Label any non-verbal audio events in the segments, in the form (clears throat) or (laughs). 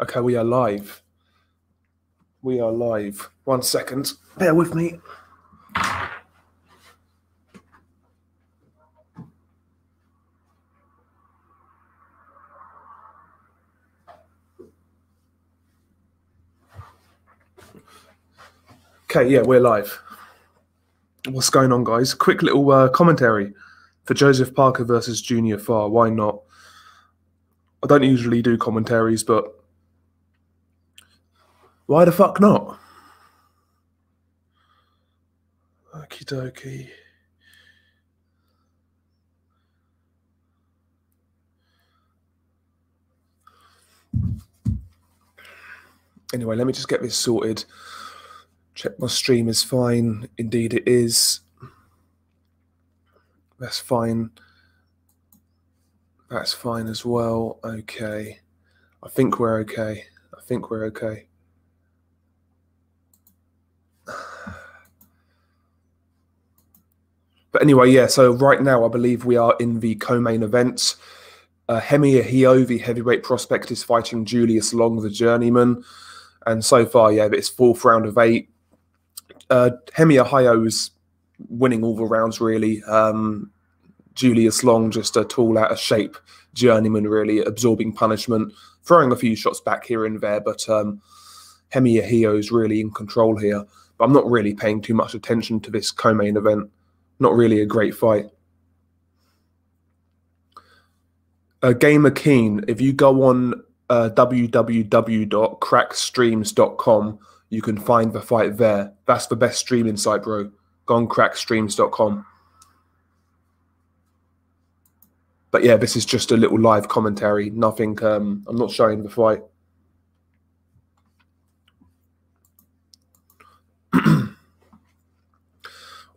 Okay, we are live. We are live. One second. Bear with me. Okay, yeah, we're live. What's going on, guys? Quick little uh, commentary for Joseph Parker versus Junior Fa. Why not? I don't usually do commentaries, but why the fuck not? Okie dokie. Anyway, let me just get this sorted. Check my stream is fine. Indeed, it is. That's fine. That's fine as well. Okay. I think we're okay. I think we're okay. But anyway, yeah, so right now I believe we are in the co main event. Uh, Hemi Ahio, the heavyweight prospect, is fighting Julius Long, the journeyman. And so far, yeah, it's fourth round of eight. Uh, Hemi is winning all the rounds, really. Um, Julius Long, just a tall, out of shape journeyman, really absorbing punishment, throwing a few shots back here and there. But um, Hemi Ahio is really in control here. I'm not really paying too much attention to this co main event not really a great fight. Uh, Gamer Keen, if you go on uh, www.crackstreams.com, you can find the fight there. That's the best streaming site, bro. Go on crackstreams.com. But yeah, this is just a little live commentary. Nothing, um, I'm not showing the fight.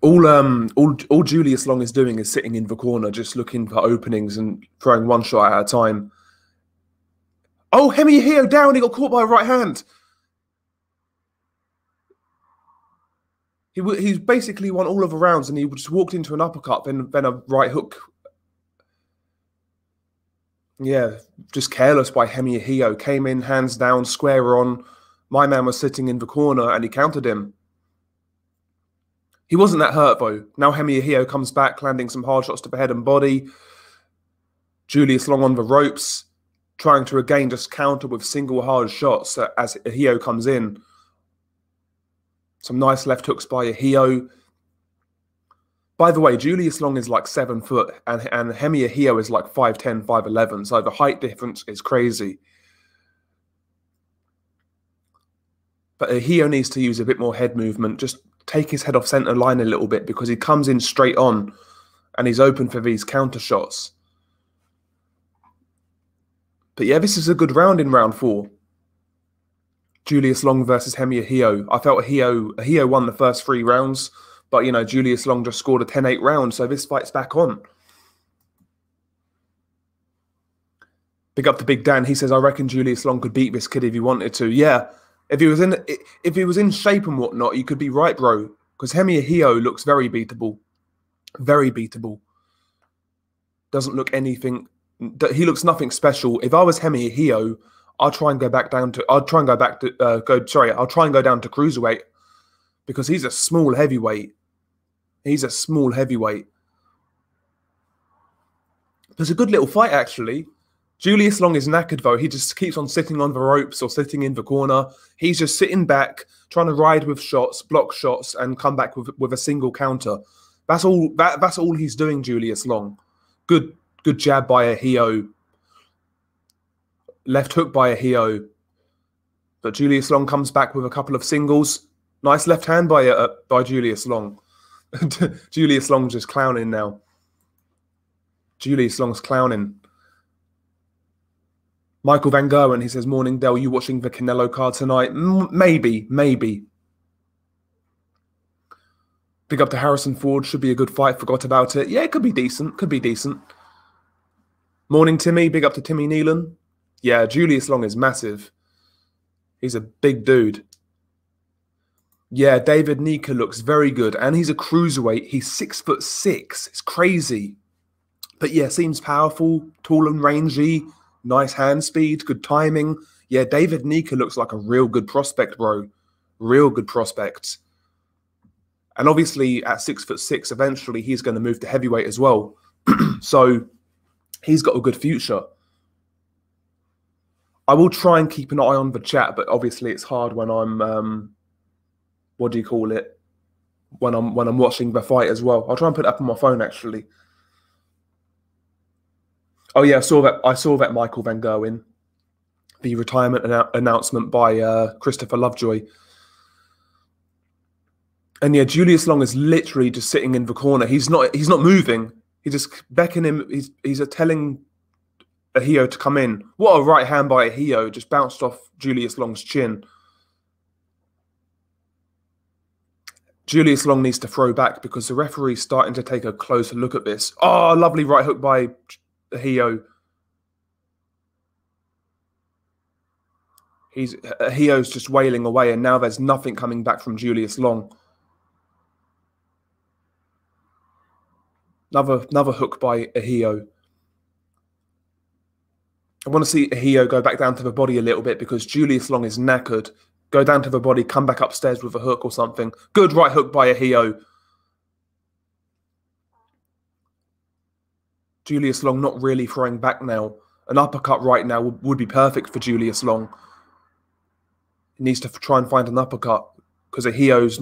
All um all all Julius Long is doing is sitting in the corner, just looking for openings and throwing one shot at a time. Oh, Hemi here down. He got caught by a right hand. He he's basically won all of the rounds, and he just walked into an uppercut, then then a right hook. Yeah, just careless by Hemi Ahio. Came in, hands down, square on. My man was sitting in the corner, and he countered him. He wasn't that hurt though. Now Hemi Ahio comes back, landing some hard shots to the head and body. Julius Long on the ropes, trying to again just counter with single hard shots as Ahio comes in. Some nice left hooks by Ahio. By the way, Julius Long is like seven foot and, and Hemi Ahio is like 5'10, 5'11. So the height difference is crazy. But Ahio needs to use a bit more head movement, just take his head off centre line a little bit because he comes in straight on and he's open for these counter shots. But yeah, this is a good round in round four. Julius Long versus Hemi Ahio. I felt Ahio, Ahio won the first three rounds, but you know, Julius Long just scored a 10-8 round, so this fight's back on. Big up to Big Dan. He says, I reckon Julius Long could beat this kid if he wanted to. Yeah, if he was in if he was in shape and whatnot, you could be right, bro. Because Hemi Hio looks very beatable, very beatable. Doesn't look anything. He looks nothing special. If I was Hemi Hio, I'll try and go back down to. I'll try and go back to. Uh, go sorry. I'll try and go down to cruiserweight because he's a small heavyweight. He's a small heavyweight. It's a good little fight actually. Julius Long is knackered though. He just keeps on sitting on the ropes or sitting in the corner. He's just sitting back, trying to ride with shots, block shots, and come back with, with a single counter. That's all. That, that's all he's doing. Julius Long, good good jab by Ahio. Left hook by Ahio. But Julius Long comes back with a couple of singles. Nice left hand by uh, by Julius Long. (laughs) Julius Long just clowning now. Julius Long's clowning. Michael Van Gerwen, he says, Morning, Dell, you watching the Canelo card tonight? M- maybe, maybe. Big up to Harrison Ford. Should be a good fight. Forgot about it. Yeah, it could be decent. Could be decent. Morning, Timmy. Big up to Timmy Nealon. Yeah, Julius Long is massive. He's a big dude. Yeah, David Nyika looks very good, and he's a cruiserweight. He's six foot six. It's crazy, but yeah, seems powerful, tall and rangy nice hand speed, good timing. Yeah, David Nyika looks like a real good prospect, bro. Real good prospect. And obviously, at six foot six, eventually he's going to move to heavyweight as well. (clears throat) so he's got a good future. I will try and keep an eye on the chat, but obviously it's hard when I'm um, what do you call it? When I'm when I'm watching the fight as well. I'll try and put it up on my phone actually. Oh yeah, I saw that. I saw that Michael Van Gerwen, the retirement announcement by uh, Christopher Lovejoy. And yeah, Julius Long is literally just sitting in the corner. He's not. He's not moving. He's just beckoning him. He's he's telling Ahio to come in. What a right hand by Ahio! Just bounced off Julius Long's chin. Julius Long needs to throw back because the referee's starting to take a closer look at this. Oh, lovely right hook by Hio. He's uh, Hio's just wailing away, and now there's nothing coming back from Julius Long. Another another hook by Ahio. I want to see Ahio go back down to the body a little bit because Julius Long is knackered go down to the body, come back upstairs with a hook or something. Good right hook by Ahio. Julius Long not really throwing back now. An uppercut right now would, would be perfect for Julius Long. He needs to try and find an uppercut because Ahio's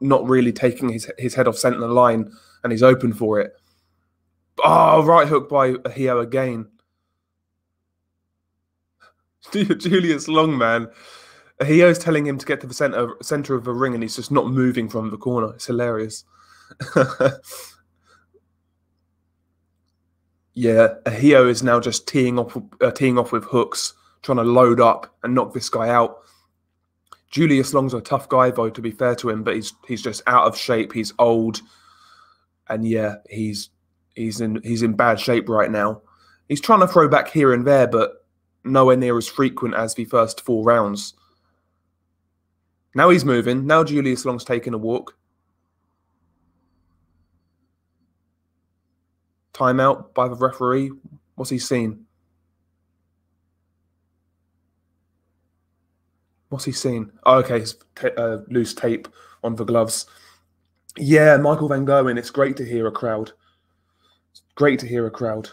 not really taking his his head off center line and he's open for it. Oh, right hook by Ahio again. (laughs) Julius Long, man. Hio's telling him to get to the center center of the ring, and he's just not moving from the corner. It's hilarious. (laughs) yeah, Hio is now just teeing off uh, teeing off with hooks, trying to load up and knock this guy out. Julius Long's a tough guy, though. To be fair to him, but he's he's just out of shape. He's old, and yeah, he's he's in he's in bad shape right now. He's trying to throw back here and there, but nowhere near as frequent as the first four rounds. Now he's moving. Now Julius Long's taking a walk. Timeout by the referee. What's he seen? What's he seen? Oh, okay, uh, loose tape on the gloves. Yeah, Michael Van Gerwen. It's great to hear a crowd. It's great to hear a crowd.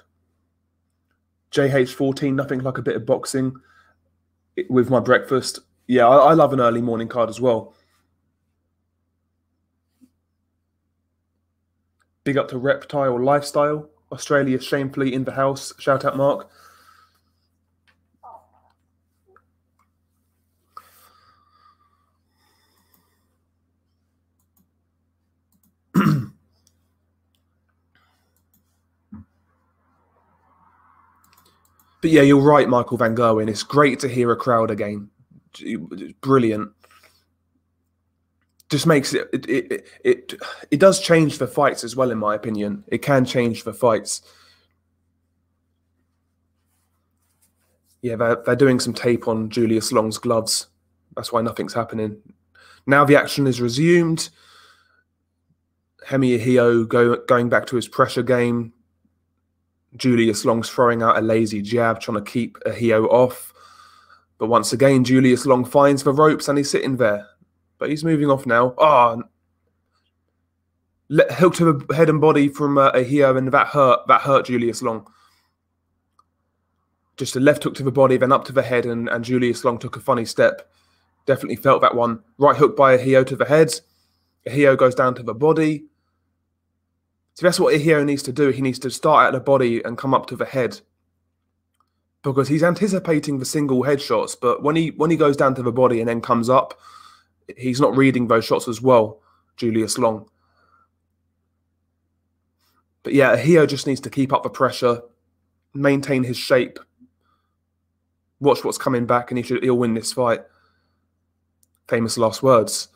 JH14, nothing like a bit of boxing with my breakfast. Yeah, I, I love an early morning card as well. Big up to Reptile Lifestyle, Australia shamefully in the house. Shout out, Mark. (clears throat) But yeah, you're right, Michael Van Gerwen. It's great to hear a crowd again brilliant. Just makes it it, it it it does change the fights as well, in my opinion. It can change the fights. Yeah, they're, they're doing some tape on Julius Long's gloves. That's why nothing's happening. Now the action is resumed. Hemi Ahio go, going back to his pressure game. Julius Long's throwing out a lazy jab, trying to keep Ahio off. But once again, Julius Long finds the ropes and he's sitting there. But he's moving off now. Oh, hook to the head and body from uh, Ahio, and that hurt. That hurt Julius Long. Just a left hook to the body, then up to the head, and, and Julius Long took a funny step. Definitely felt that one. Right hook by Ahio to the head. Ahio goes down to the body. So that's what Ahio needs to do. He needs to start at the body and come up to the head because he's anticipating the single headshots, but when he when he goes down to the body and then comes up, he's not reading those shots as well, Julius Long. But yeah, Hio just needs to keep up the pressure, maintain his shape, watch what's coming back, and he should he'll win this fight. Famous last words.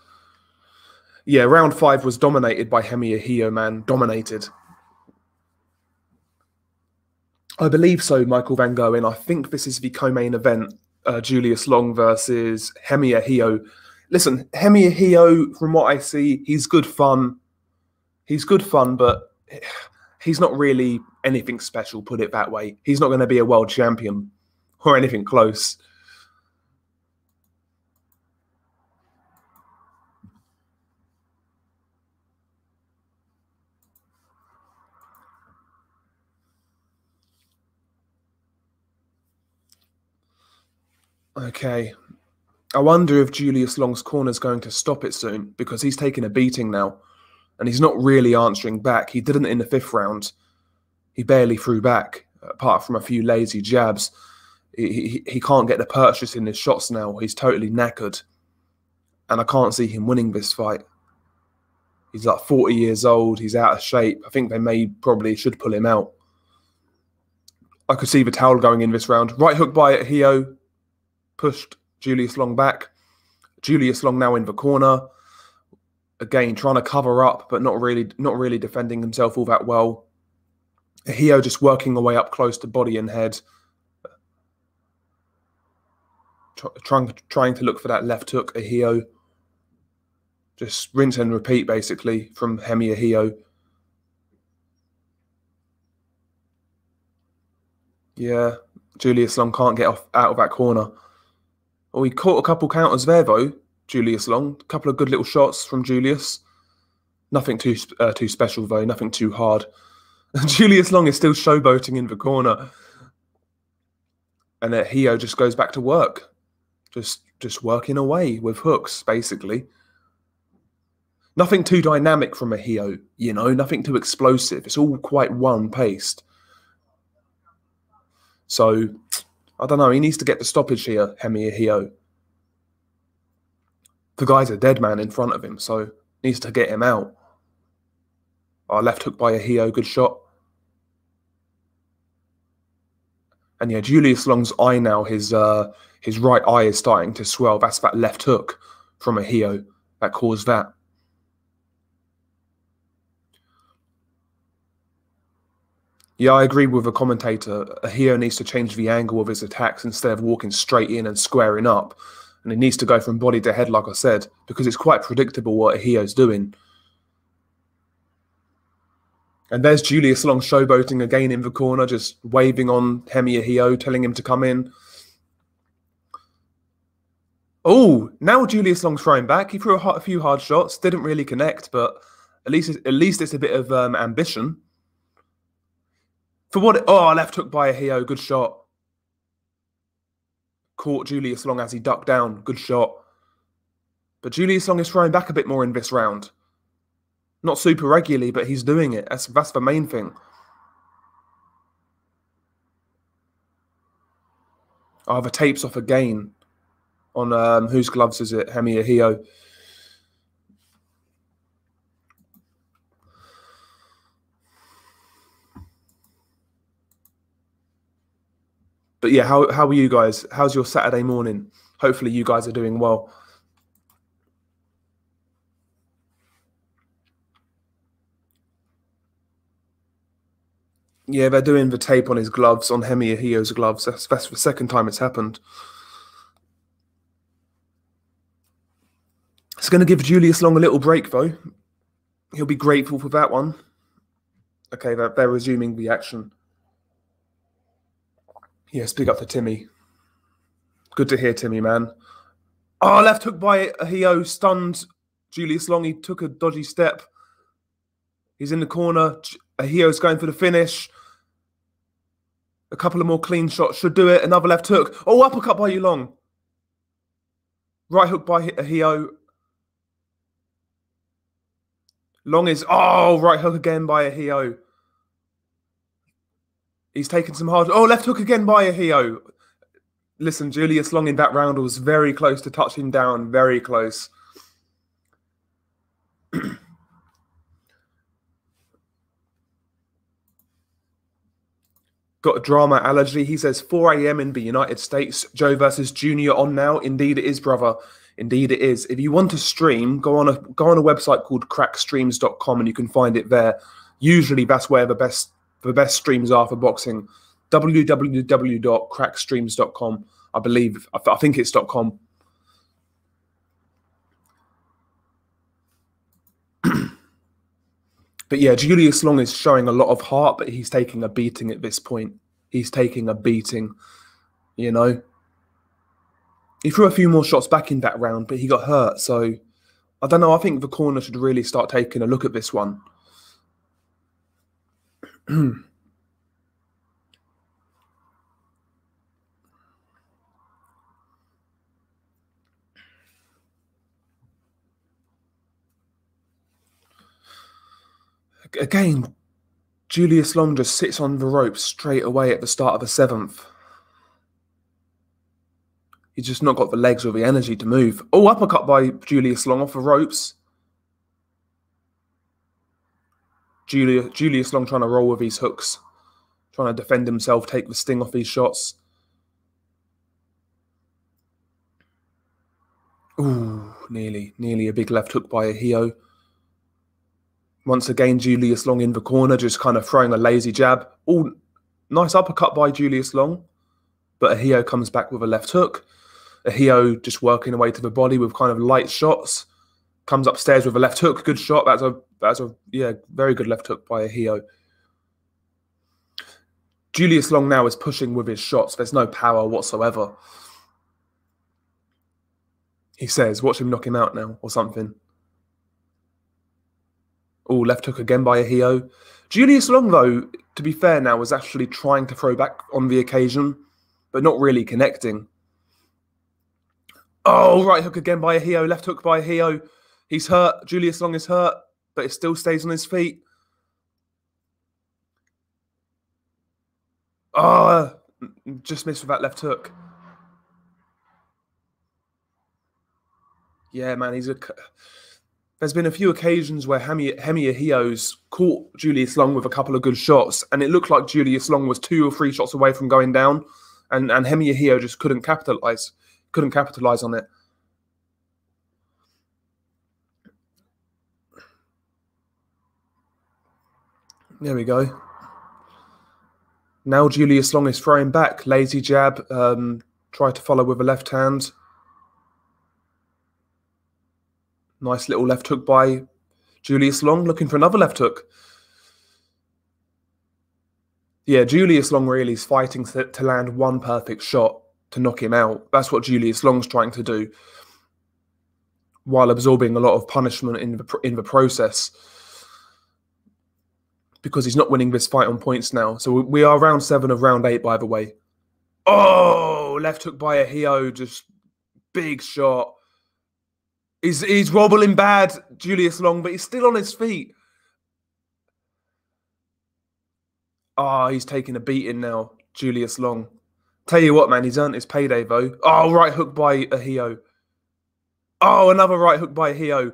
Yeah, round five was dominated by Hemi Ahio, man. Dominated. I believe so, Michael Van Gogh, and I think this is the co-main event, uh, Julius Long versus Hemi Ahio listen, Hemi Hio, from what I see, he's good fun. He's good fun, but he's not really anything special, put it that way. He's not going to be a world champion or anything close. Okay. I wonder if Julius Long's corner is going to stop it soon because he's taking a beating now and he's not really answering back. He didn't in the fifth round. He barely threw back, apart from a few lazy jabs. He, he, he can't get the purchase in his shots now. He's totally knackered. And I can't see him winning this fight. He's like 40 years old. He's out of shape. I think they may probably should pull him out. I could see the towel going in this round. Right hook by Hio. Pushed Julius Long back. Julius Long now in the corner. Again, trying to cover up, but not really not really defending himself all that well. Hio just working away up close to body and head. Trying trying to look for that left hook, Ahio. Just rinse and repeat basically from Hemi Ahio. Yeah, Julius Long can't get off out of that corner. Oh, he caught a couple counters there though. Julius Long, a couple of good little shots from Julius. Nothing too uh, too special though. Nothing too hard. (laughs) Julius Long is still showboating in the corner, and uh, Hio just goes back to work, just just working away with hooks basically. Nothing too dynamic from Ahio, you know. Nothing too explosive. It's all quite one paced. So I don't know. He needs to get the stoppage here, Hemi Hio. The guy's a dead man in front of him, so needs to get him out. Our left hook by Ahio, good shot. And yeah, Julius Long's eye now, his uh, his right eye is starting to swell. That's that left hook from Ahio that caused that. Yeah, I agree with the commentator. Hio needs to change the angle of his attacks instead of walking straight in and squaring up. And he needs to go from body to head, like I said, because it's quite predictable what Hio's doing. And there's Julius Long showboating again in the corner, just waving on Hemi Hio, telling him to come in. Oh, now Julius Long's throwing back. He threw a, a, few hard shots, didn't really connect, but at least at least it's a bit of um, ambition. For what? Oh, left hook by Hio. Good shot. Caught Julius Long as he ducked down. Good shot. But Julius Long is throwing back a bit more in this round. Not super regularly, but he's doing it. That's, that's the main thing. Oh, the tape's off again. On um, whose gloves is it? Hemi Hio. But yeah, how how are you guys? How's your Saturday morning? Hopefully, you guys are doing well. Yeah, they're doing the tape on his gloves, on Hemi Hio's gloves. That's, that's the second time it's happened. It's going to give Julius Long a little break, though. He'll be grateful for that one. Okay, they're, they're resuming the action. Yes, big up to Timmy. Good to hear, Timmy, man. Oh, left hook by Hio, stunned Julius Long. He took a dodgy step. He's in the corner. Hio's going for the finish. A couple of more clean shots should do it. Another left hook. Oh, uppercut by you, Long. Right hook by Hio. Long is, oh, right hook again by Hio. He's taken some hard. Oh, left hook again by Ahio. Listen, Julius Long in that round was very close to touching down, very close. (clears throat) Got a drama allergy. He says 4 a.m. in the United States. Joe versus Junior on now. Indeed, it is, brother. Indeed, it is. If you want to stream, go on a go on a website called crackstreams.com and you can find it there. Usually, that's where the best the best streams are for boxing. www.crackstreams.com. I believe, I, think it's .com. (clears throat) but yeah, Julius Long is showing a lot of heart, but he's taking a beating at this point. He's taking a beating, you know. He threw a few more shots back in that round, but he got hurt. So I don't know. I think the corner should really start taking a look at this one. (clears throat) Again, Julius Long just sits on the rope straight away at the start of the seventh. He's just not got the legs or the energy to move. Oh, uppercut by Julius Long off the ropes. Julia, Julius Long trying to roll with his hooks, trying to defend himself, take the sting off these shots. Ooh, nearly, nearly a big left hook by Ahio. Once again, Julius Long in the corner, just kind of throwing a lazy jab. Oh, nice uppercut by Julius Long. But Ahio comes back with a left hook. Ahio just working away to the body with kind of light shots. Comes upstairs with a left hook. Good shot. That's a that's a yeah, very good left hook by Ahio. Julius Long now is pushing with his shots. There's no power whatsoever. He says, watch him knock him out now, or something. Oh, left hook again by Ahio. Julius Long, though, to be fair now, was actually trying to throw back on the occasion, but not really connecting. Oh, right hook again by Ahio. Left hook by Ahio. He's hurt. Julius Long is hurt, but he still stays on his feet. Oh, just missed with that left hook. Yeah, man, he's a there's been a few occasions where Hemi, Ahio's caught Julius Long with a couple of good shots, and it looked like Julius Long was two or three shots away from going down, and and Hemi Ahio just couldn't capitalize, couldn't capitalize on it. There we go. Now Julius Long is throwing back, lazy jab, um, try to follow with a left hand. Nice little left hook by Julius Long, looking for another left hook. Yeah, Julius Long really is fighting to, land one perfect shot to knock him out. That's what Julius Long's trying to do, while absorbing a lot of punishment in the in the process. Because he's not winning this fight on points now. So we are round seven of round eight, by the way. Oh, left hook by Ahio, just big shot. He's he's wobbling bad, Julius Long, but he's still on his feet. Oh, he's taking a beating now, Julius Long. Tell you what, man, he's earned his payday though. Oh, right hook by Ahio. Oh, another right hook by Ahio.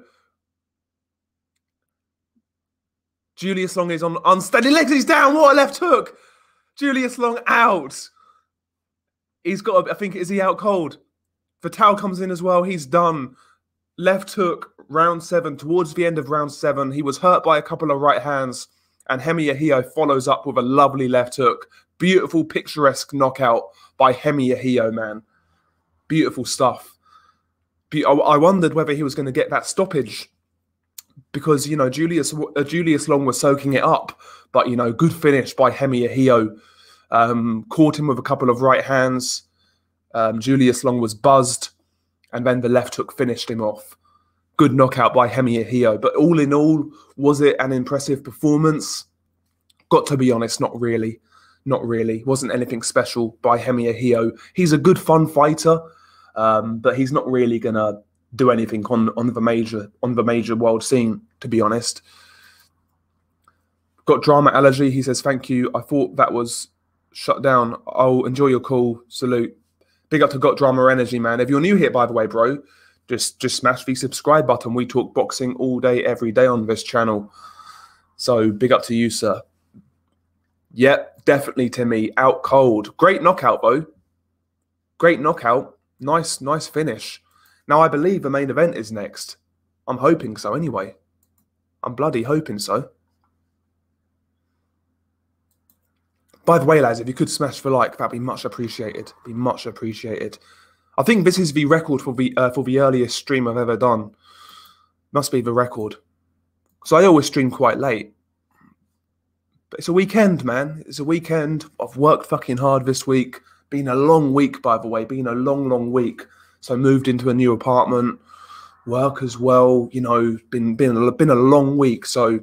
Julius Long is on unsteady legs. He's down. What a left hook. Julius Long out. He's got, a, I think, is he out cold? Vital comes in as well. He's done left hook round seven towards the end of round seven. He was hurt by a couple of right hands, and Hemi Ahio follows up with a lovely left hook. Beautiful, picturesque knockout by Hemi Ahio, man. Beautiful stuff. Be- I wondered whether he was going to get that stoppage because you know Julius uh, Julius Long was soaking it up, but you know, good finish by Hemi Ahio. Um, caught him with a couple of right hands. Um, Julius Long was buzzed and then the left hook finished him off. Good knockout by Hemi Ahio. But all in all, was it an impressive performance? Got to be honest, not really. Not really. Wasn't anything special by Hemi Ahio. He's a good fun fighter, um, but he's not really gonna do anything on on the major on the major world scene, to be honest. Got drama allergy. He says, Thank you. I thought that was shut down. I'll enjoy your call. Salute. Big up to Got Drama Energy, man. If you're new here, by the way, bro, just just smash the subscribe button. We talk boxing all day, every day on this channel. So big up to you, sir. Yep, definitely, Timmy. Out cold. Great knockout, though. Great knockout. Nice, nice finish. Now I believe the main event is next. I'm hoping so anyway. I'm bloody hoping so. By the way, lads, if you could smash the like, that'd be much appreciated. Be much appreciated. I think this is the record for the uh, for the earliest stream I've ever done. Must be the record. So I always stream quite late. But it's a weekend, man. It's a weekend. I've worked fucking hard this week. Been a long week, by the way. Been a long, long week. So moved into a new apartment. Work as well. You know, been been been a long week. So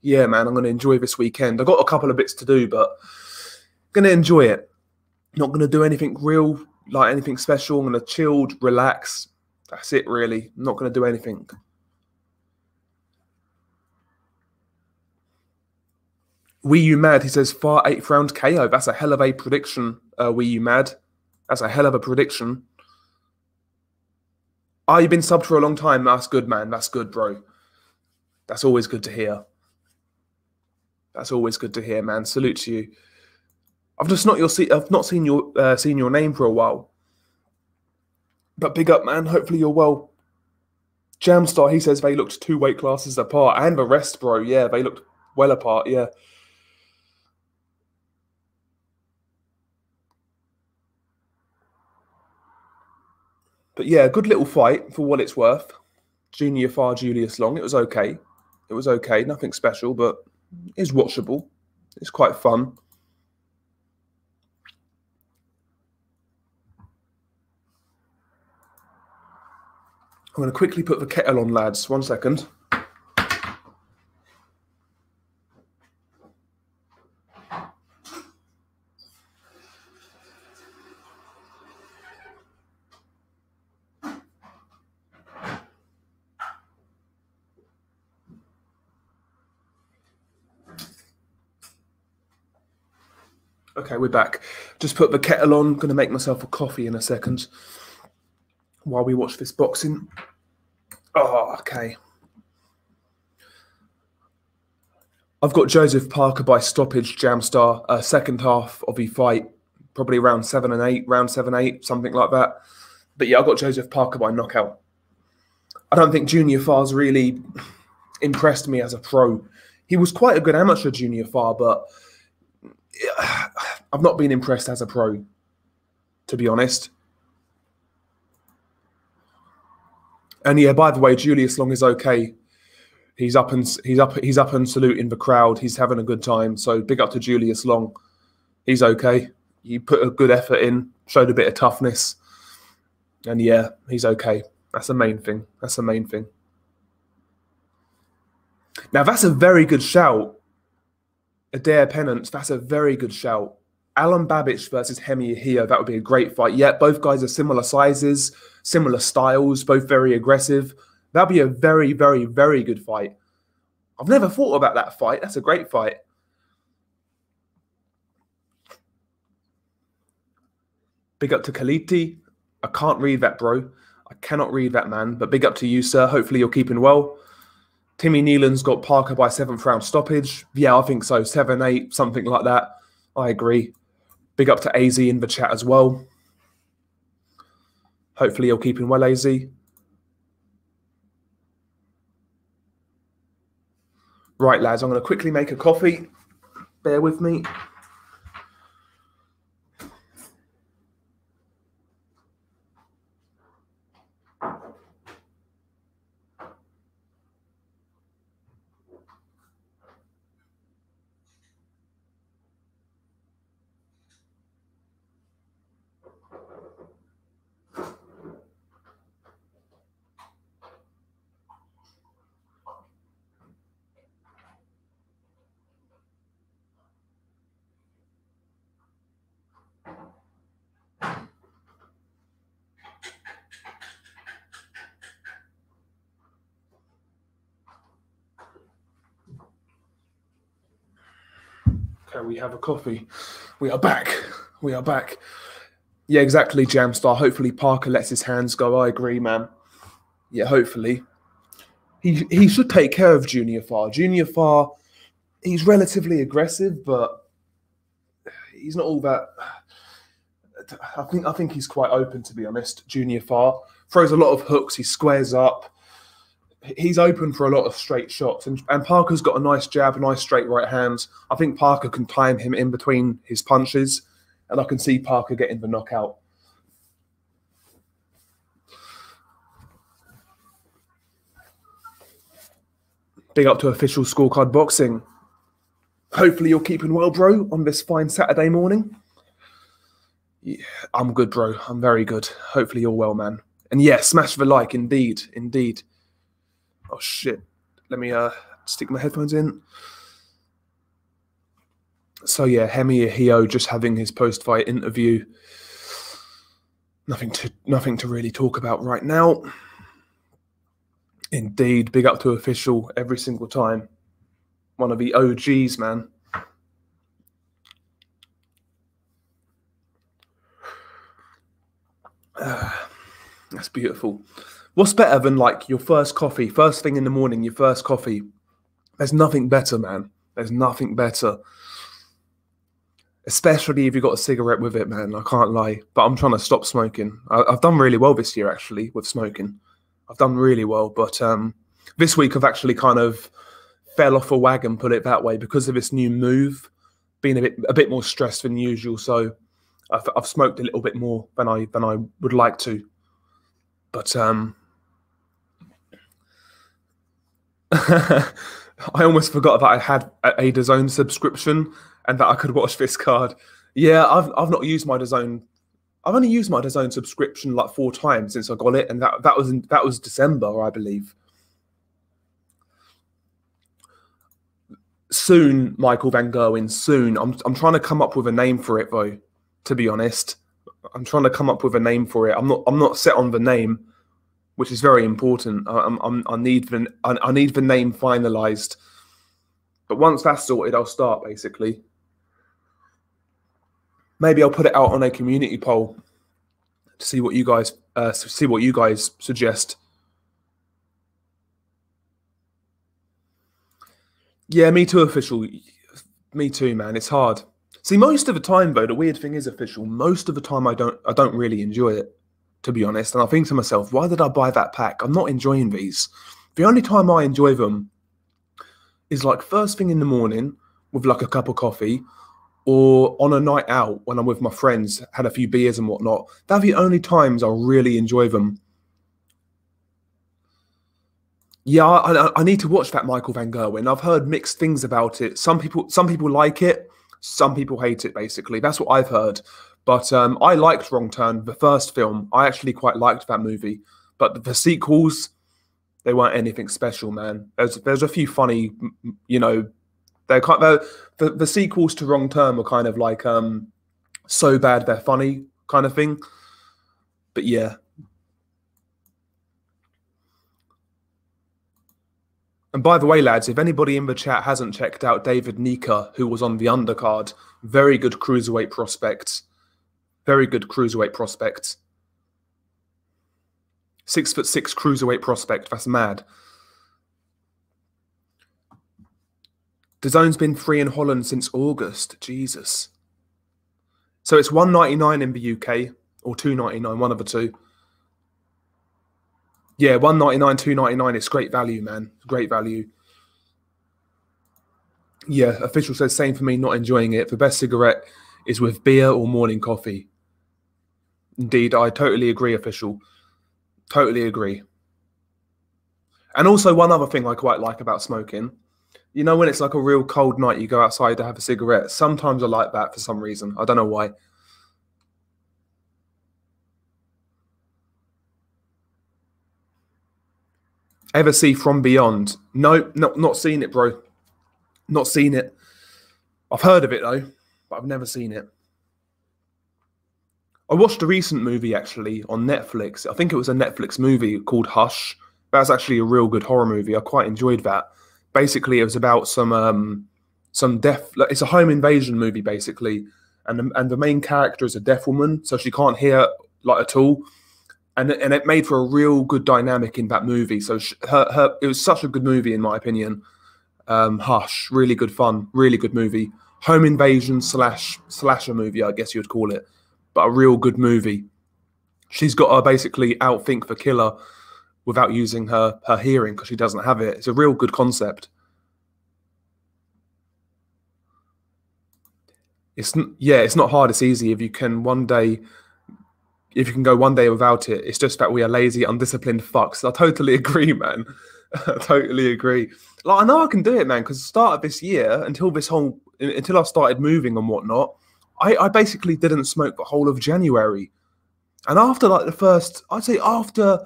yeah, man, I'm gonna enjoy this weekend. I've got a couple of bits to do, but Gonna enjoy it. Not gonna do anything real, like anything special. I'm gonna chill, relax. That's it, really. I'm not gonna do anything. Wee You Mad, he says far eighth round KO. That's a hell of a prediction, uh, Wee You Mad. That's a hell of a prediction. Oh, you've been subbed for a long time. That's good, man. That's good, bro. That's always good to hear. That's always good to hear, man. Salute to you. I've just not your see. I've not seen your uh, seen your name for a while. But big up, man. Hopefully you're well. Jamstar, he says they looked two weight classes apart, and the rest, bro. Yeah, they looked well apart. Yeah. But yeah, good little fight for what it's worth. Junior Fa Julius Long. It was okay. It was okay. Nothing special, but it's watchable. It's quite fun. I'm going to quickly put the kettle on, lads. One second. Okay, we're back. Just put the kettle on. Going to make myself a coffee in a second while we watch this boxing. Oh, okay. I've got Joseph Parker by stoppage, Jamstar, uh, second half of the fight, probably round seven and eight, round seven, eight, something like that. But yeah, I've got Joseph Parker by knockout. I don't think Junior Fa's really impressed me as a pro. He was quite a good amateur Junior Far, but I've not been impressed as a pro, to be honest. And yeah, by the way, Julius Long is okay. He's up and he's up he's up and saluting the crowd. He's having a good time. So big up to Julius Long. He's okay. He put a good effort in, showed a bit of toughness. And yeah, he's okay. That's the main thing. That's the main thing. Now that's a very good shout. Adair Pennant, that's a very good shout. Alen Babic versus Hemi here, that would be a great fight. Yeah, both guys are similar sizes, similar styles, both very aggressive. That'd be a very, very, very good fight. I've never thought about that fight. That's a great fight. Big up to Kaliti. I can't read that, bro. I cannot read that, man. But big up to you, sir. Hopefully you're keeping well. Timmy Nealon's got Parker by seventh round stoppage. Yeah, I think so. Seven, eight, something like that. I agree. Big up to AZ in the chat as well. Hopefully you're keeping well, AZ. Right, lads, I'm going to quickly make a coffee. Bear with me. Okay, we have a coffee. We are back. We are back. Yeah, exactly, Jamstar. Hopefully Parker lets his hands go. I agree, man. Yeah, hopefully. He he should take care of Junior Fa. Junior Fa, he's relatively aggressive, but he's not all that. I think I think he's quite open to be honest. Junior Fa throws a lot of hooks. He squares up he's open for a lot of straight shots, and, and Parker's got a nice jab, nice straight right hands. I think Parker can time him in between his punches, and I can see Parker getting the knockout. Big up to official scorecard boxing. Hopefully you're keeping well, bro, on this fine Saturday morning. Yeah, I'm good, bro. I'm very good. Hopefully you're well, man. And yeah, smash the like, indeed, indeed. Oh shit. Let me uh stick my headphones in. So yeah, Hemi Hio just having his post fight interview. Nothing to nothing to really talk about right now. Indeed, big up to official every single time. One of the OGs, man. Uh, (sighs) that's beautiful. What's better than like your first coffee, first thing in the morning, your first coffee? There's nothing better, man. There's nothing better. Especially if you've got a cigarette with it, man. I can't lie. But I'm trying to stop smoking. I, have done really well this year, actually, with smoking. I've done really well. But um, this week, I've actually kind of fell off a wagon, put it that way, because of this new move, being a bit a bit more stressed than usual. So I've, I've smoked a little bit more than I than I would like to. But um, (laughs) I almost forgot that I had a DAZN subscription and that I could watch this card. Yeah, I've I've not used my DAZN. I've only used my DAZN subscription like four times since I got it, and that that was in, that was December, I believe. Soon, Michael Van Gerwen. Soon, I'm I'm trying to come up with a name for it though. To be honest, I'm trying to come up with a name for it. I'm not I'm not set on the name which is very important. I, I'm, I need the I, I need the name finalized, but once that's sorted, I'll start basically. Maybe I'll put it out on a community poll to see what you guys uh, see what you guys suggest. Yeah, me too, official. Me too, man. It's hard. See, most of the time, though, the weird thing is official. Most of the time, I don't. I don't really enjoy it to be honest. And I think to myself, why did I buy that pack? I'm not enjoying these. The only time I enjoy them is like first thing in the morning with like a cup of coffee or on a night out when I'm with my friends, had a few beers and whatnot. They're the only times I really enjoy them. Yeah, I, I, need to watch that Michael Van Gerwen. I've heard mixed things about it. Some people, some people like it, some people hate it. Basically, that's what I've heard. But um, I liked Wrong Turn, the first film. I actually quite liked that movie. But the, the sequels, they weren't anything special, man. There's there's a few funny, you know, they're kind of, the the sequels to Wrong Turn were kind of like um so bad they're funny kind of thing. But yeah. And by the way, lads, if anybody in the chat hasn't checked out David Nyika, who was on the undercard, very good cruiserweight prospects. Very good cruiserweight prospect. Six foot six cruiserweight prospect. That's mad. DAZN's been free in Holland since August. Jesus. So it's 199 in the UK or 299, one of the two. Yeah, 199, 299. It's great value, man. Great value. Yeah, official says same for me, not enjoying it. The best cigarette is with beer or morning coffee. Indeed, I totally agree, official. Totally agree. And also, one other thing I quite like about smoking, you know, when it's like a real cold night, you go outside to have a cigarette. Sometimes I like that for some reason. I don't know why. Ever see From Beyond? No, not not seen it, bro. Not seen it. I've heard of it though, but I've never seen it. I watched a recent movie actually on Netflix. I think it was a Netflix movie called Hush. That's actually a real good horror movie. I quite enjoyed that. Basically, it was about some um, some deaf. It's a home invasion movie basically, and the, and the main character is a deaf woman, so she can't hear like at all. And and it made for a real good dynamic in that movie. So her her it was such a good movie in my opinion. Um, Hush, really good fun, really good movie. Home invasion slash slasher movie, I guess you would call it but a real good movie. She's got to basically outthink the killer without using her her hearing because she doesn't have it. It's a real good concept. It's yeah, it's not hard. It's easy if you can one day, if you can go one day without it. It's just that we are lazy, undisciplined fucks. I totally (laughs) agree, man. I (laughs) totally agree. Like I know I can do it, man. Because the start of this year, until this whole, until I started moving and whatnot, I, I basically didn't smoke the whole of January. And after like the first, I'd say after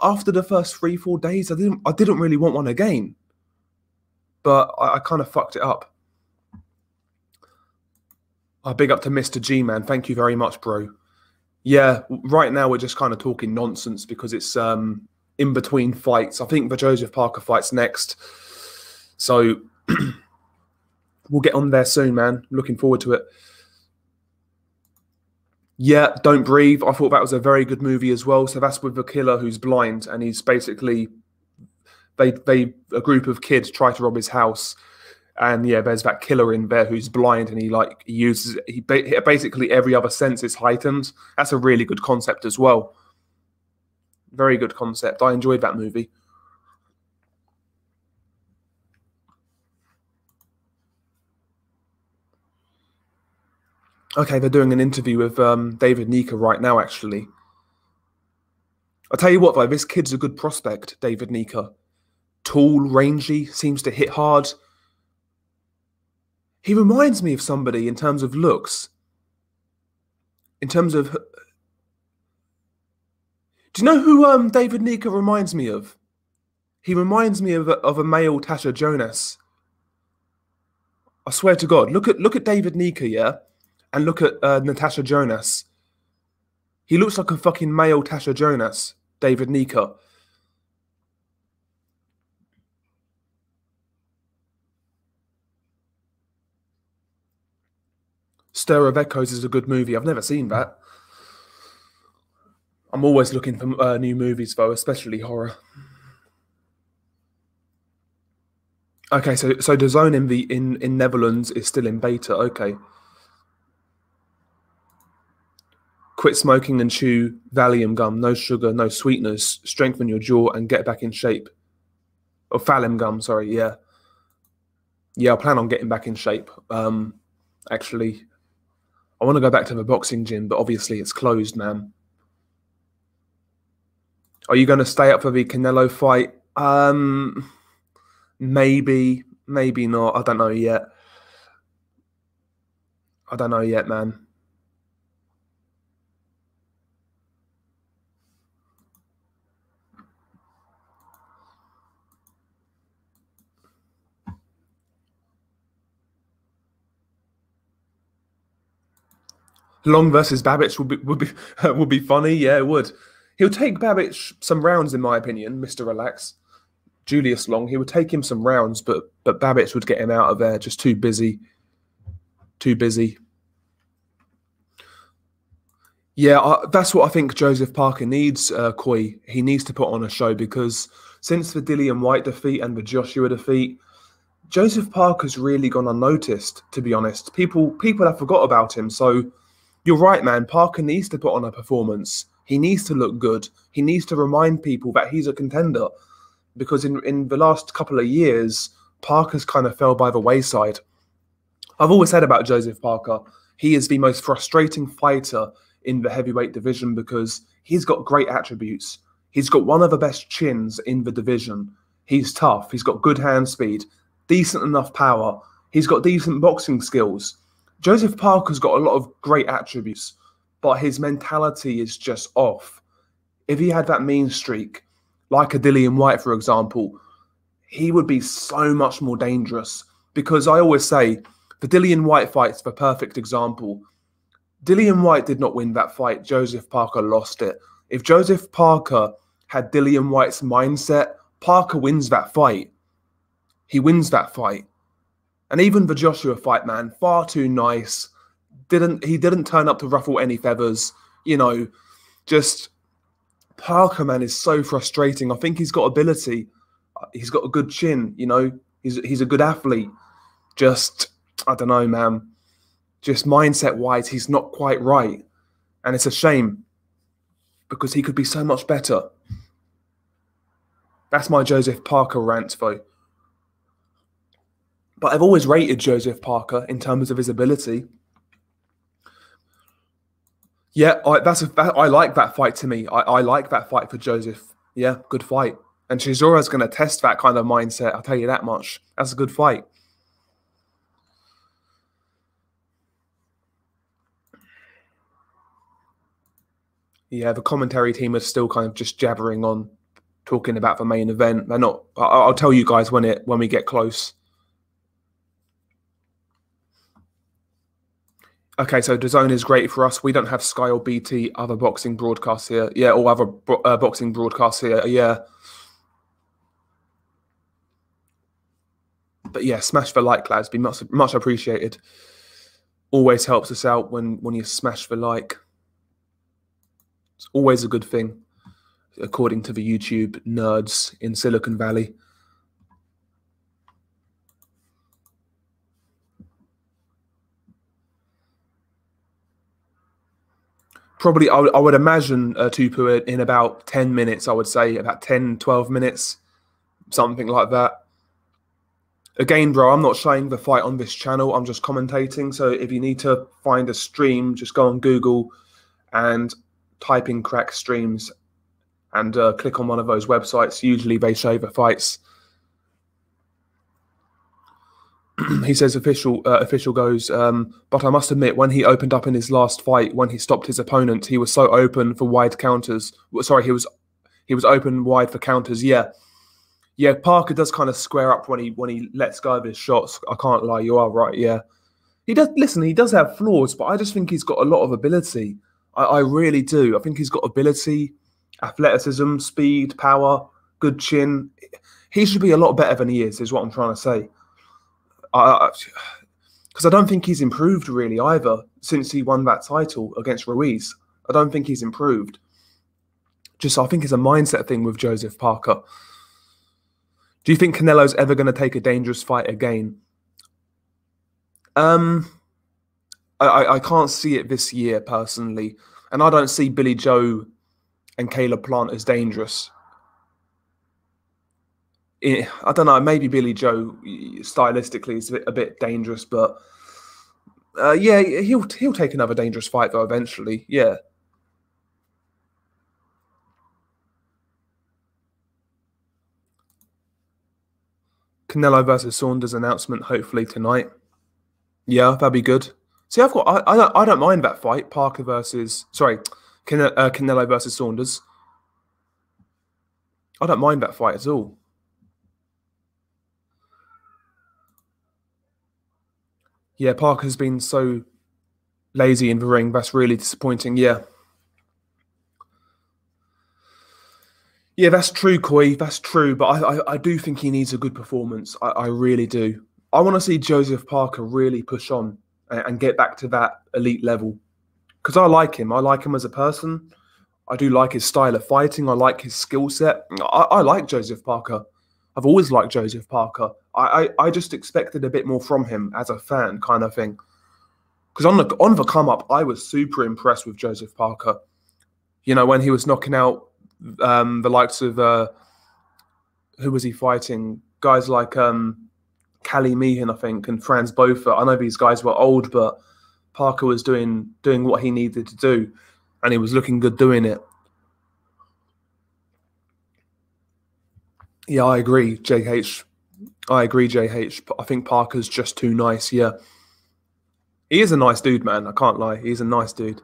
after the first three, four days, I didn't I didn't really want one again. But I, I kind of fucked it up. I big up to Mr. G man. Thank you very much, bro. Yeah, right now we're just kind of talking nonsense because it's um in between fights. I think the Joseph Parker fight's next. So (clears throat) we'll get on there soon, man. Looking forward to it. Yeah, Don't Breathe. I thought that was a very good movie as well. So that's with the killer who's blind, and he's basically they they a group of kids try to rob his house, and yeah, there's that killer in there who's blind, and he like he uses he basically every other sense is heightened. That's a really good concept as well. Very good concept. I enjoyed that movie. Okay, they're doing an interview with um, David Nyika right now, actually. I'll tell you what, though, this kid's a good prospect, David Nyika, Tall, rangy, seems to hit hard. He reminds me of somebody in terms of looks. In terms of. Do you know who um, David Nyika reminds me of? He reminds me of a, of a male Tasha Jonas. I swear to God, look at look at David Nyika, yeah and look at uh, Natasha Jonas. He looks like a fucking male Tasha Jonas, David Nyika. Stir of Echoes is a good movie. I've never seen that. I'm always looking for uh, new movies, though, especially horror. Okay, so so the zone in the in in Netherlands is still in beta. Okay. Quit smoking and chew Valium gum, no sugar, no sweeteners. Strengthen your jaw and get back in shape. Or Valium gum, sorry, yeah. Yeah, I plan on getting back in shape. Um, actually, I want to go back to the boxing gym, but obviously it's closed, man. Are you going to stay up for the Canelo fight? Um, maybe, maybe not. I don't know yet. I don't know yet, man. Long versus Babić would be would be (laughs) would be funny. Yeah, it would. He'll take Babić some rounds, in my opinion, Mister Relax. Julius Long, he would take him some rounds, but but Babić would get him out of there. Just too busy. Too busy. Yeah, I, that's what I think Joseph Parker needs, uh, Koi. He needs to put on a show because since the Dillian Whyte defeat and the Joshua defeat, Joseph Parker's really gone unnoticed. To be honest, people people have forgot about him. So you're right, man. Parker needs to put on a performance. He needs to look good. He needs to remind people that he's a contender. Because in, in the last couple of years, Parker's kind of fell by the wayside. I've always said about Joseph Parker, he is the most frustrating fighter in the heavyweight division because he's got great attributes. He's got one of the best chins in the division. He's tough. He's got good hand speed, decent enough power. He's got decent boxing skills. Joseph Parker's got a lot of great attributes, but his mentality is just off. If he had that mean streak, like a Dillian Whyte, for example, he would be so much more dangerous. Because I always say the Dillian Whyte fight's the perfect example. Dillian Whyte did not win that fight. Joseph Parker lost it. If Joseph Parker had Dillian Whyte's mindset, Parker wins that fight. He wins that fight. And even the Joshua fight, man, far too nice. Didn't he didn't turn up to ruffle any feathers, you know, just Parker, man, is so frustrating. I think he's got ability. He's got a good chin, you know. He's he's a good athlete. Just I don't know, man. Just mindset wise, he's not quite right. And it's a shame because he could be so much better. That's my Joseph Parker rant, though. But I've always rated Joseph Parker in terms of his ability. Yeah, I, that's a, that, I like that fight to me. I, I like that fight for Joseph. Yeah, good fight. And Chisora's going to test that kind of mindset. I'll tell you that much. That's a good fight. Yeah, the commentary team is still kind of just jabbering on, talking about the main event. They're not. I'll tell you guys when it when we get close. Okay, so DAZN is great for us. We don't have Sky or BT, other boxing broadcasts here. Yeah, or other uh, boxing broadcasts here. Yeah. But yeah, smash the like, lads. Be much much appreciated. Always helps us out when when you smash the like. It's always a good thing, according to the YouTube nerds in Silicon Valley. Probably, I would, I would imagine uh, Tupu in about 10 minutes, I would say, about 10, 12 minutes, something like that. Again, bro, I'm not showing the fight on this channel. I'm just commentating. So if you need to find a stream, just go on Google and type in crack streams and uh, click on one of those websites. Usually they show the fights. (clears throat) he says official uh, official goes um, but i must admit when he opened up in his last fight when he stopped his opponent he was so open for wide counters. Sorry he was he was open wide for counters. Yeah. Yeah parker does kind of square up when he when he lets go of his shots. I can't lie you are right yeah. He does listen he does have flaws but i just think he's got a lot of ability. I, I really do. I think he's got ability athleticism speed power good chin. He should be a lot better than he is is what i'm trying to say because I, (sighs) I, don't think he's improved really either since he won that title against Ruiz. I don't think he's improved. Just I think it's a mindset thing with Joseph Parker. Do you think Canelo's ever going to take a dangerous fight again? Um, I, I can't see it this year personally, and I don't see Billy Joe and Caleb Plant as dangerous. I don't know. Maybe Billy Joe stylistically is a bit, a bit dangerous, but uh, yeah, he'll he'll take another dangerous fight though eventually. Yeah. Canelo versus Saunders announcement hopefully tonight. Yeah, that'd be good. See, I've got I, I don't I don't mind that fight. Parker versus sorry, Canelo, uh, Canelo versus Saunders. I don't mind that fight at all. Yeah, Parker's been so lazy in the ring. That's really disappointing. Yeah. Yeah, that's true, Koi. That's true. But I, I, I do think he needs a good performance. I, I really do. I want to see Joseph Parker really push on and, and get back to that elite level. Because I like him. I like him as a person. I do like his style of fighting. I like his skill set. I, I like Joseph Parker. I've always liked Joseph Parker. I, I, I just expected a bit more from him as a fan, kind of thing. Because on the on the come up, I was super impressed with Joseph Parker. You know, when he was knocking out um, the likes of uh, who was he fighting? Guys like um, Kali Meehan, I think, and Franz Botha. I know these guys were old, but Parker was doing doing what he needed to do, and he was looking good doing it. Yeah, I agree, JH. I agree, JH. I think Parker's just too nice. Yeah. He is a nice dude, man. I can't lie. He's a nice dude.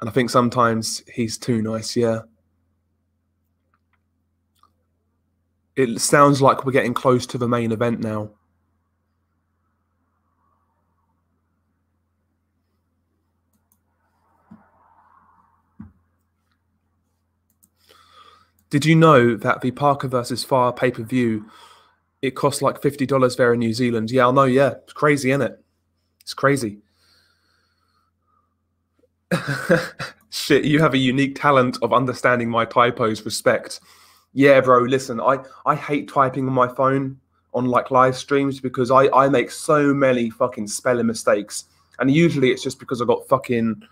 And I think sometimes he's too nice. Yeah. It sounds like we're getting close to the main event now. Did you know that the Parker versus Fa pay per view it costs like fifty dollars there in New Zealand? Yeah, I know. Yeah, it's crazy, isn't it? It's crazy. (laughs) Shit, you have a unique talent of understanding my typos. Respect. Yeah, bro. Listen, I I hate typing on my phone on like live streams because I I make so many fucking spelling mistakes, and usually it's just because I got fucking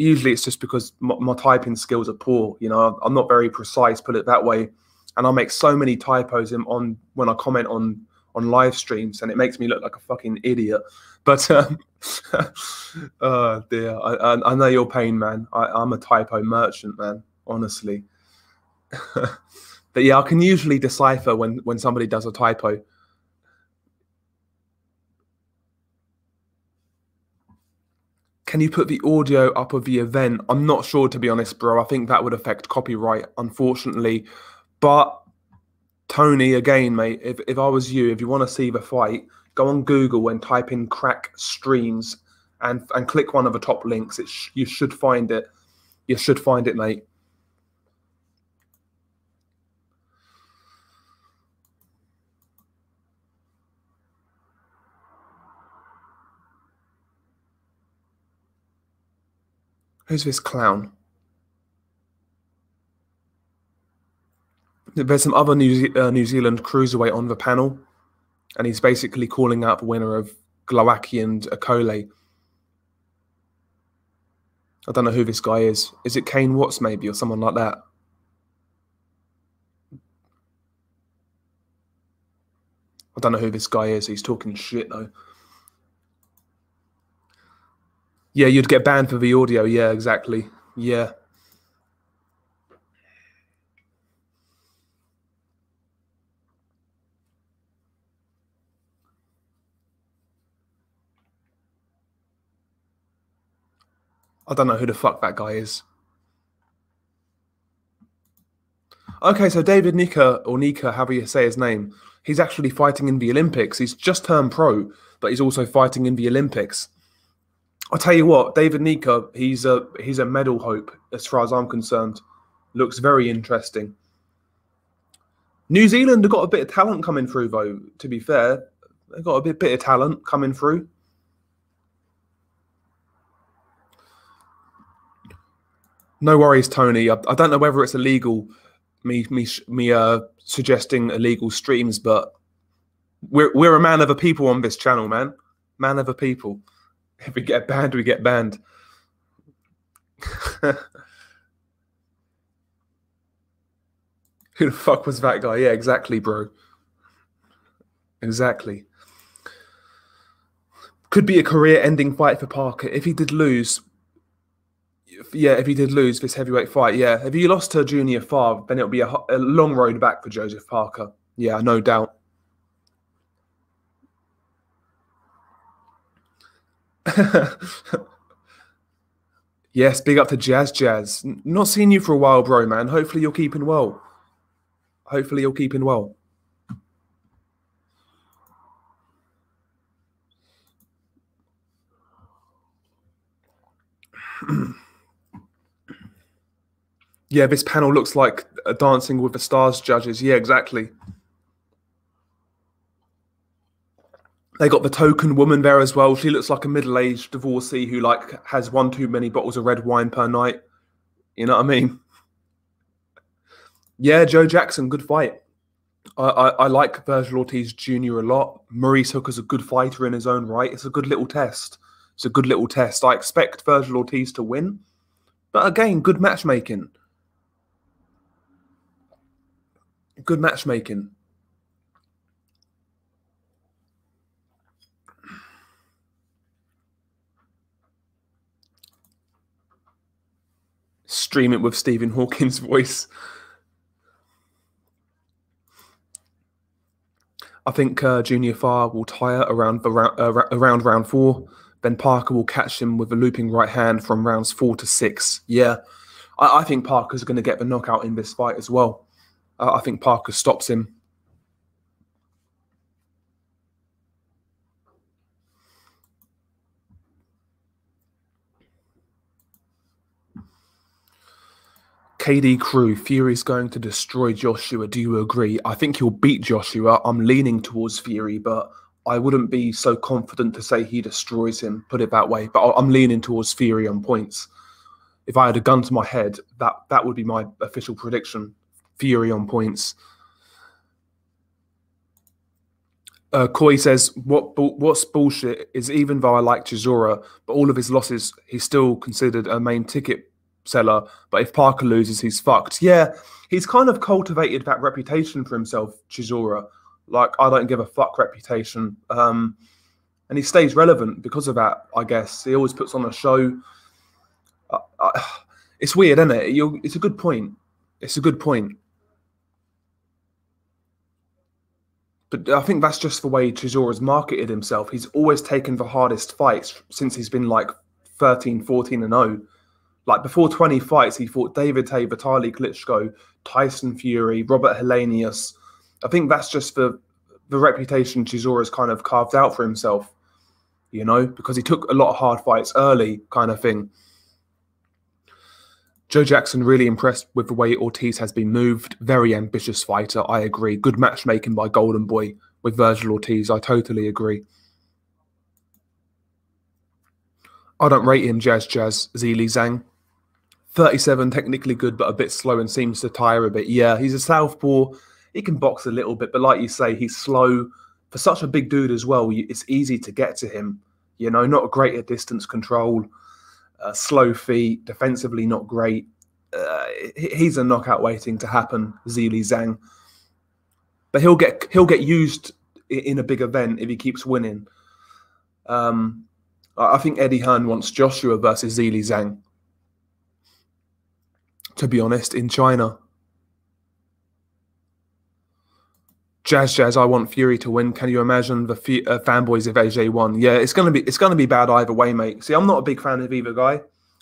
usually it's just because my, my, typing skills are poor. You know, I'm not very precise, put it that way, and I make so many typos in, on when I comment on on live streams, and it makes me look like a fucking idiot. But um, (laughs) oh dear, I, I, I, know your pain, man. I, I'm a typo merchant, man. Honestly. (laughs) but yeah, I can usually decipher when when somebody does a typo. Can you put the audio up of the event? I'm not sure, to be honest, bro. I think that would affect copyright, unfortunately. But Tony, again, mate, if, if I was you, if you want to see the fight, go on Google and type in crack streams and and click one of the top links. Sh you should find it. You should find it, mate. Who's this clown? There's some other New, Ze- uh, New Zealand cruiserweight on the panel, and he's basically calling out the winner of Glowacki and Okolie. I don't know who this guy is. Is it Kane Watts, maybe, or someone like that? I don't know who this guy is. He's talking shit, though. Yeah, you'd get banned for the audio. Yeah, exactly. Yeah. I don't know who the fuck that guy is. Okay, so David Nyika, or Nika, however you say his name, he's actually fighting in the Olympics. He's just turned pro, but he's also fighting in the Olympics. I'll tell you what, David Nyika, he's a he's a medal hope as far as I'm concerned. Looks very interesting. New Zealand have got a bit of talent coming through, though. To be fair, they've got a bit bit of talent coming through. No worries, Tony. I, I don't know whether it's illegal, me me me uh suggesting illegal streams, but we're we're a man of a people on this channel, man. Man of a people. If we get banned, we get banned. Who the fuck was that guy? Yeah, exactly, bro. Exactly. Could be a career-ending fight for Parker if he did lose. Yeah, if he did lose this heavyweight fight, yeah. If he lost to Junior Fa, then it'll be a, a long road back for Joseph Parker. Yeah, no doubt. (laughs) yes, big up to Jazz Jazz. Not seen you for a while, bro, man. Hopefully you're keeping well. Hopefully you're keeping well. (clears throat) yeah, this panel looks like Dancing with the Stars judges. Yeah, exactly. They got the token woman there as well. She looks like a middle-aged divorcee who like has one too many bottles of red wine per night. You know what I mean? Yeah, Joe Jackson, good fight. I, I, I like Virgil Ortiz Jr. a lot. Maurice Hooker's a good fighter in his own right. It's a good little test. It's a good little test. I expect Virgil Ortiz to win, but again, good matchmaking. Good matchmaking. Stream it with Stephen Hawking's (laughs) voice. I think uh, Junior Fa will tire around the rou- uh, around round four. Then Parker will catch him with a looping right hand from rounds four to six. Yeah, I, I think Parker's going to get the knockout in this fight as well. Uh, I think Parker stops him. KD Crew, Fury's going to destroy Joshua. Do you agree? I think he'll beat Joshua. I'm leaning towards Fury, but I wouldn't be so confident to say he destroys him, put it that way. But I'm leaning towards Fury on points. If I had a gun to my head, that, that would be my official prediction. Fury on points. Uh, says, "What what's bullshit is even though I like Chisora, but all of his losses, he's still considered a main ticket seller. But if Parker loses, he's fucked. Yeah, he's kind of cultivated that reputation for himself, Chisora. Like I don't give a fuck reputation, um, and he stays relevant because of that. I guess he always puts on a show. Uh, uh, it's weird, isn't it? you it's a good point. It's a good point. But I think that's just the way Chisora's marketed himself. He's always taken the hardest fights since he's been like 13, 14 and 0. Like before 20 fights, he fought David Tay, Vitaly Klitschko, Tyson Fury, Robert Helenius. I think that's just the the reputation Chisora's kind of carved out for himself, you know, because he took a lot of hard fights early, kind of thing. Joe Jackson really impressed with the way Ortiz has been moved. Very ambitious fighter, I agree. Good matchmaking by Golden Boy with Virgil Ortiz, I totally agree. I don't rate him, Jazz Jazz Zhilei Zhang. 37, technically good, but a bit slow and seems to tire a bit. Yeah, he's a southpaw. He can box a little bit, but like you say, he's slow. For such a big dude as well, it's easy to get to him. You know, not great at distance control, uh, slow feet, defensively not great. Uh, he's a knockout waiting to happen, Zhilei Zhang. But he'll get he'll get used in a big event if he keeps winning. Um, I think Eddie Hearn wants Joshua versus Zhilei Zhang. To be honest, in China. Jazz Jazz, I want Fury to win. Can you imagine the uh, fanboys if AJ won? Yeah, it's gonna be it's gonna be bad either way, mate. See, I'm not a big fan of either guy.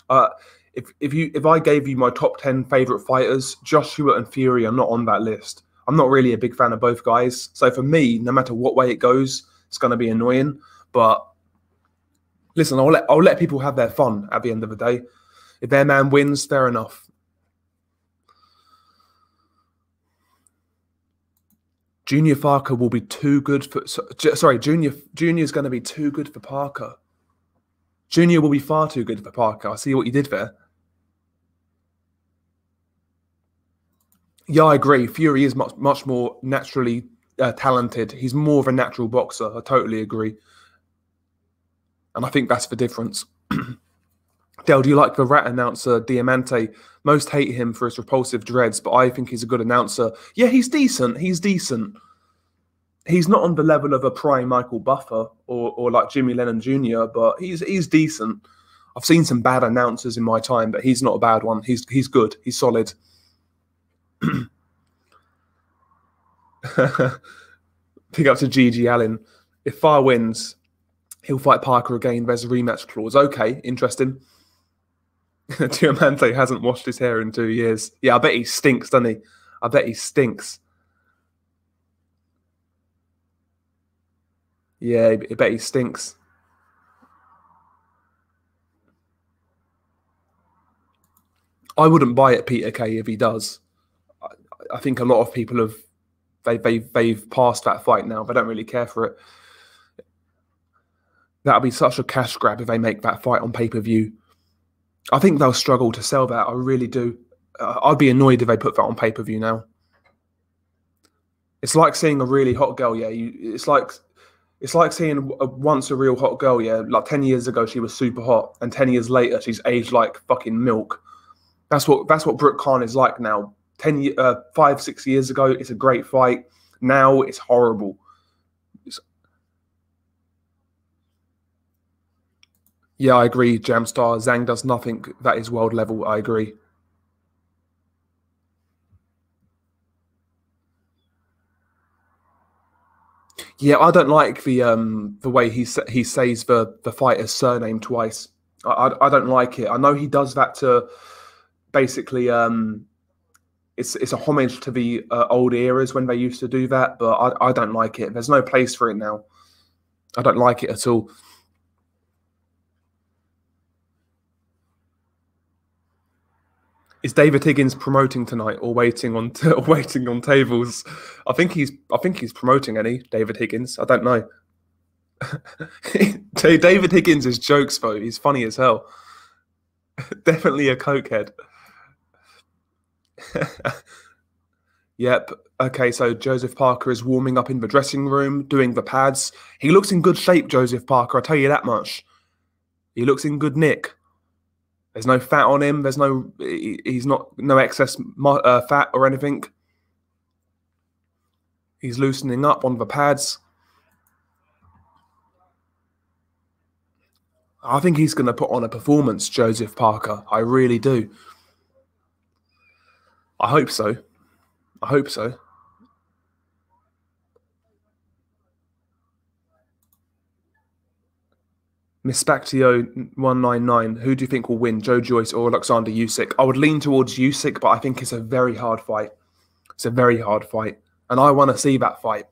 Uh, if if you if I gave you my top ten favorite fighters, Joshua and Fury are not on that list. I'm not really a big fan of both guys. So for me, no matter what way it goes, it's gonna be annoying. But listen, I'll let I'll let people have their fun at the end of the day. If their man wins, fair enough. Junior Parker will be too good for. Sorry, Junior Junior is going to be too good for Parker. Junior will be far too good for Parker. I see what you did there. Yeah, I agree. Fury is much much more naturally uh, talented. He's more of a natural boxer. I totally agree. And I think that's the difference. (clears throat) Dale, do you like the rat announcer Diamante? Most hate him for his repulsive dreads, but I think he's a good announcer. Yeah, he's decent. He's decent. He's not on the level of a prime Michael Buffer or, or like Jimmy Lennon Jr., but he's he's decent. I've seen some bad announcers in my time, but he's not a bad one. He's he's good. He's solid. (clears throat) Pick up to Gigi Allen. If Fa wins, he'll fight Parker again. There's a rematch clause. Okay, interesting. (laughs) Diamante hasn't washed his hair in two years. Yeah, I bet he stinks, doesn't he? I bet he stinks. Yeah, I bet he stinks. I wouldn't buy it, Peter Kay, if he does. I, I think a lot of people have they they they've passed that fight now. They don't really care for it. That'll be such a cash grab if they make that fight on pay per view. I think they'll struggle to sell that. I really do. Uh, I'd be annoyed if they put that on pay per view now. It's like seeing a really hot girl. Yeah, you, it's like it's like seeing a, once a real hot girl. Yeah, like ten years ago she was super hot, and ten years later she's aged like fucking milk. That's what that's what Brook Khan is like now. Ten, uh, five, six years ago, it's a great fight. Now it's horrible. Yeah, I agree, Jamstar. Zhang does nothing that is world level. I agree. Yeah, I don't like the um the way he he says the the fighter's surname twice. I, I, I don't like it. I know he does that to basically um it's it's a homage to the uh, old eras when they used to do that, but I, I don't like it. There's no place for it now. I don't like it at all. Is David Higgins promoting tonight or waiting on t- (laughs) or waiting on tables? I think he's I think he's promoting any David Higgins. I don't know. (laughs) David Higgins is jokes though. He's funny as hell. (laughs) Definitely a cokehead. yep. Okay, so Joseph Parker is warming up in the dressing room, doing the pads. He looks in good shape, Joseph Parker. I tell you that much. He looks in good nick. There's no fat on him. There's no he's not no excess uh, fat or anything. He's loosening up on the pads. I think he's going to put on a performance, Joseph Parker. I really do. I hope so. I hope so. Miss Spactio 199, who do you think will win, Joe Joyce or Alexander Usyk? I would lean towards Usyk, but I think it's a very hard fight. It's a very hard fight, and I want to see that fight.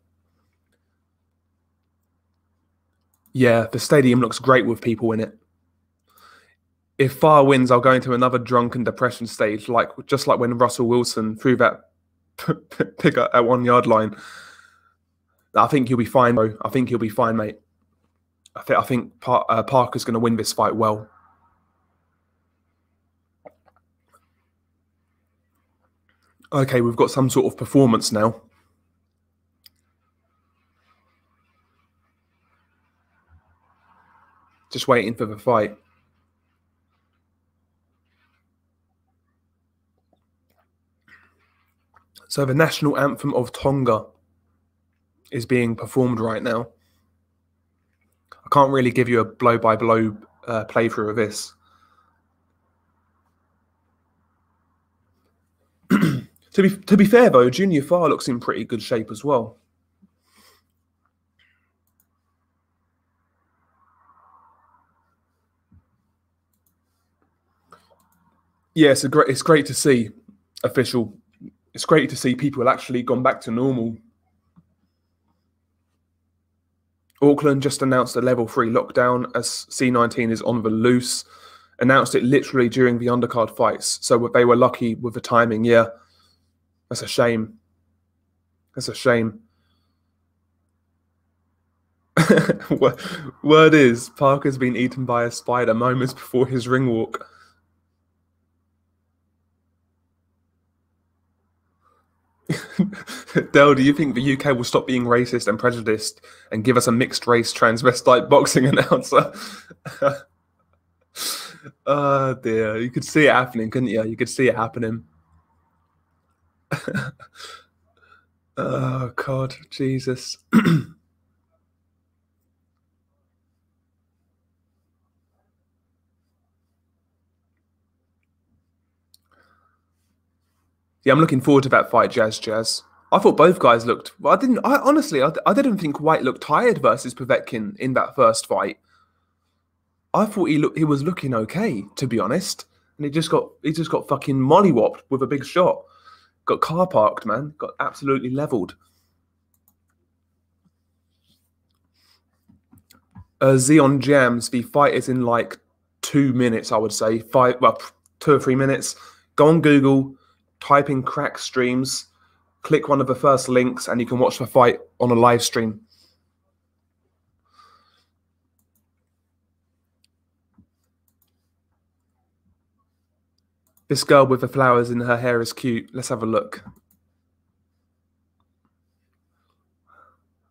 Yeah, the stadium looks great with people in it. If Fa wins, I'll go into another drunken depression stage, like just like when Russell Wilson threw that (laughs) pick at one yard line. I think he'll be fine, though. I think he'll be fine, mate. I think I think uh, Parker's going to win this fight well. Okay, we've got some sort of performance now. Just waiting for the fight. So the national anthem of Tonga is being performed right now. I can't really give you a blow by blow uh, playthrough of this. (clears throat) to be to be fair though, Junior Fa looks in pretty good shape as well. Yeah, it's a great. It's great to see official. It's great to see people actually gone back to normal Auckland just announced a level three lockdown as C19 is on the loose. Announced it literally during the undercard fights. So they were lucky with the timing. Yeah. That's a shame. That's a shame. (laughs) Word is, Parker's been eaten by a spider moments before his ring walk. (laughs) Dell, do you think the UK will stop being racist and prejudiced and give us a mixed race transvestite (laughs) boxing announcer? (laughs) oh dear, you could see it happening, couldn't you? You could see it happening. oh God, Jesus. (clears throat) yeah, I'm looking forward to that fight, Jazz Jazz. I thought both guys looked. I didn't. I honestly, I, I didn't think Whyte looked tired versus Povetkin in that first fight. I thought he looked. He was looking okay, to be honest. And he just got. He just got fucking mollywopped with a big shot. Got car parked, man. Got absolutely leveled. Uh, Xeon Jams. The fight is in like two minutes. I would say five. Well, two or three minutes. Go on Google type in crack streams, click one of the first links, and you can watch the fight on a live stream. This girl with the flowers in her hair is cute. Let's have a look.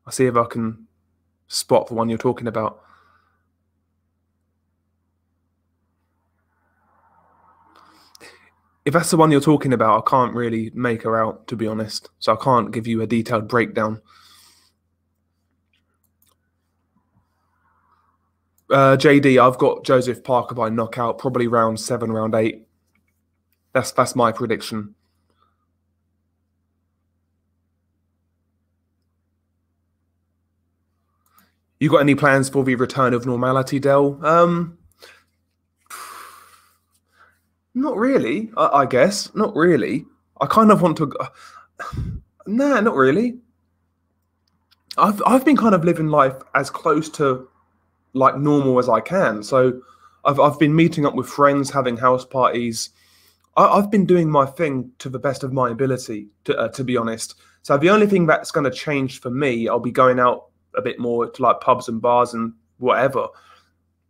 I'll see if I can spot the one you're talking about. If that's the one you're talking about, I can't really make her out, to be honest. So I can't give you a detailed breakdown. Uh, JD, I've got Joseph Parker by knockout, probably round seven, round eight. That's that's my prediction. You got any plans for the return of normality, Dell? Um, not really, I, I guess. Not really. I kind of want to. (sighs) nah, not really. I've I've been kind of living life as close to like normal as I can. So I've I've been meeting up with friends, having house parties. I, have been doing my thing to the best of my ability, to uh, to be honest. So the only thing that's going to change for me, I'll be going out a bit more to like pubs and bars and whatever.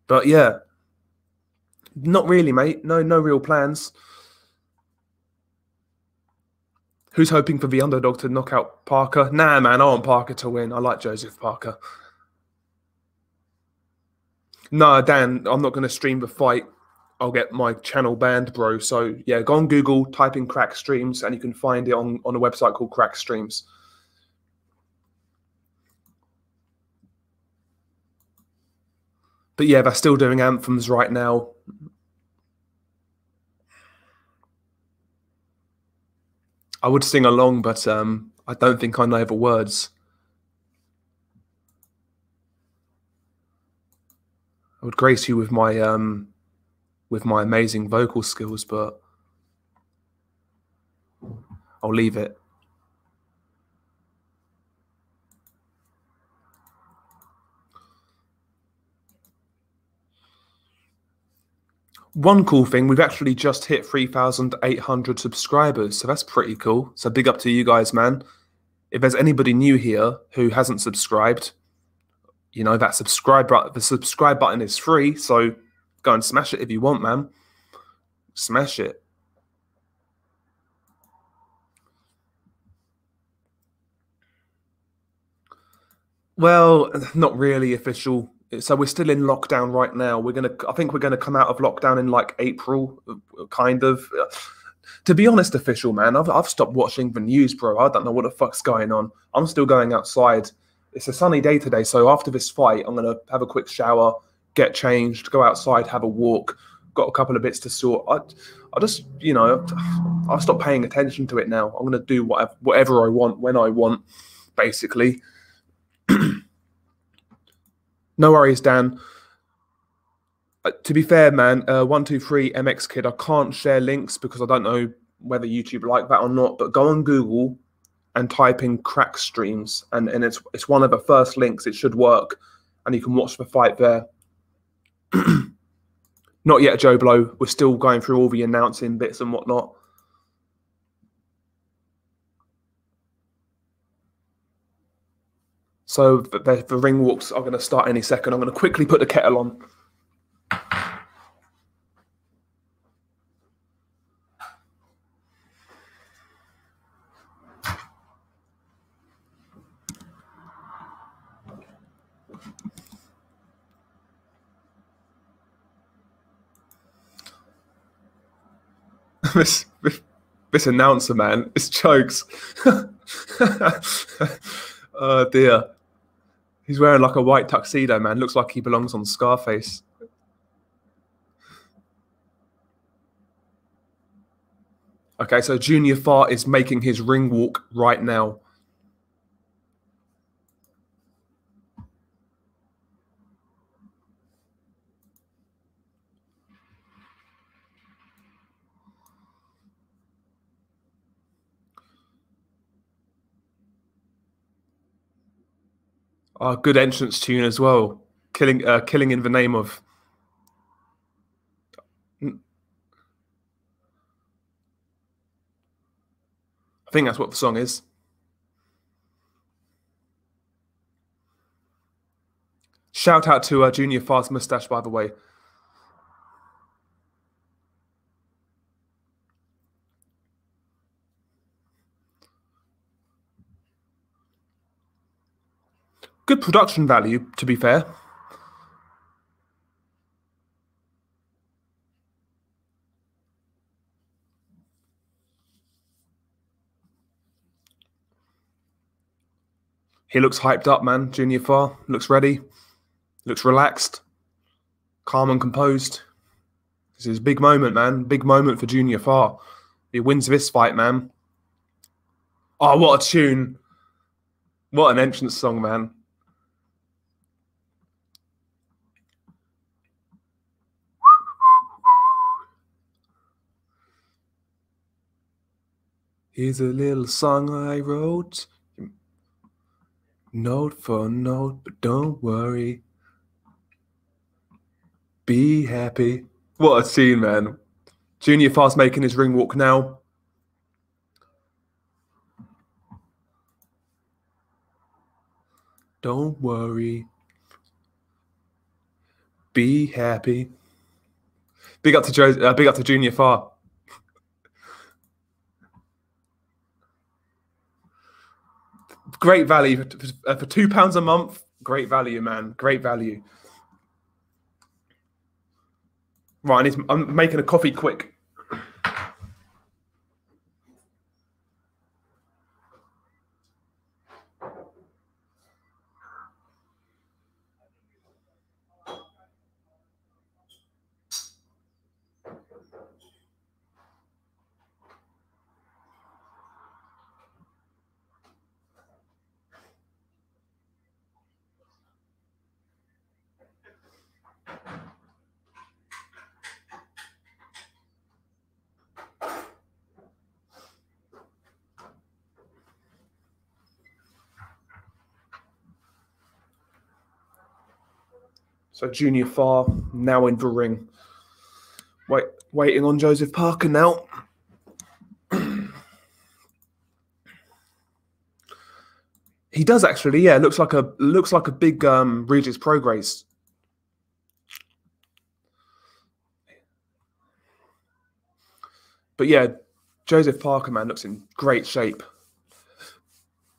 But yeah, not really, mate. No, no real plans. Who's hoping for the underdog to knock out Parker? Nah, man, I want Parker to win. I like Joseph Parker. No, Dan, I'm not going to stream the fight. I'll get my channel banned, bro. So yeah, go on Google, type in Crack Streams, and you can find it on on a website called Crack Streams. But yeah, they're still doing anthems right now. I would sing along, but um, I don't think I know the words. I would grace you with my um, with my amazing vocal skills, but I'll leave it. one cool thing, we've actually just hit 3,800 subscribers. So that's pretty cool. So big up to you guys, man. If there's anybody new here who hasn't subscribed, you know, that subscribe button, the subscribe button is free. So go and smash it if you want, man. Smash it. Well, (laughs) not really official so we're still in lockdown right now. We're gonna. I think we're gonna come out of lockdown in like April, kind of. To be honest, official man, I've I've stopped watching the news, bro. I don't know what the fuck's going on. I'm still going outside. It's a sunny day today, so after this fight, I'm gonna have a quick shower, get changed, go outside, have a walk. Got a couple of bits to sort. I, I just, you know, I'll stop paying attention to it now. I'm gonna do whatever whatever I want when I want, basically. (clears throat) no worries, Dan. Uh, to be fair, man, uh, one two three MX Kid. I can't share links because I don't know whether YouTube like that or not. But go on Google and type in crack streams, and and it's it's one of the first links. It should work, and you can watch the fight there. (clears throat) not yet, Joe Blow. We're still going through all the announcing bits and whatnot. So the, the ring walks are going to start any second. I'm going to quickly put the kettle on. (laughs) this, this announcer man, it's chokes. (laughs) oh dear. He's wearing like a white tuxedo, man. Looks like he belongs on Scarface. Okay, so Junior Fa is making his ring walk right now. Oh, good entrance tune as well. Killing, uh, killing in the name of. I think that's what the song is. Shout out to uh, Junior Fa's Mustache, by the way. Good production value, to be fair. He looks hyped up, man. Junior Fa looks ready, looks relaxed, calm and composed. This is a big moment, man. Big moment for Junior Fa. He wins this fight, man. Oh, what a tune! What an entrance song, man. Here's a little song I wrote, note for note, but don't worry. Be happy. What a scene, man. Junior Fa's making his ring walk now. Don't worry. Be happy. Big up to Joe, uh, big up to Junior Fa. Great value for, uh, for two pounds a month. Great value, man. Great value. Right, I I'm making a coffee quick. So Junior Fa now in the ring. Wait, waiting on Joseph Parker now. (clears throat) he does actually, yeah. Looks like a looks like a big um, Regis Prograis. But yeah, Joseph Parker, man, looks in great shape.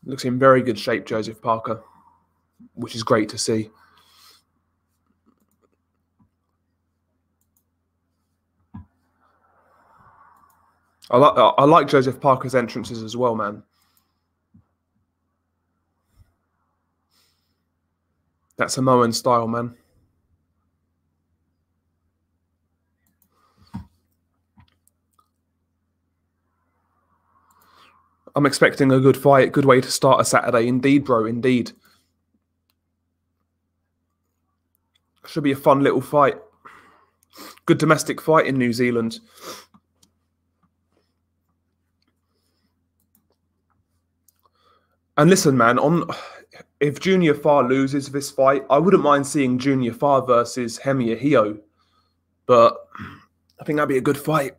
Looks in very good shape, Joseph Parker. which is great to see. I like I like Joseph Parker's entrances as well, man. That Samoan style, man. I'm expecting a good fight, good way to start a Saturday. Indeed, bro, indeed. Should be a fun little fight. Good domestic fight in New Zealand. And listen, man, on if Junior Fa loses this fight, I wouldn't mind seeing Junior Fa versus Hemi Ahio. But I think that'd be a good fight.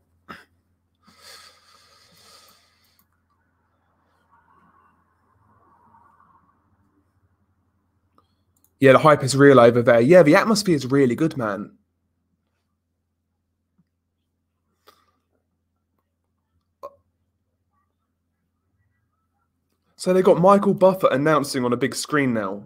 Yeah, the hype is real over there. Yeah, the atmosphere is really good, man. So they got Michael Buffer announcing on a big screen now.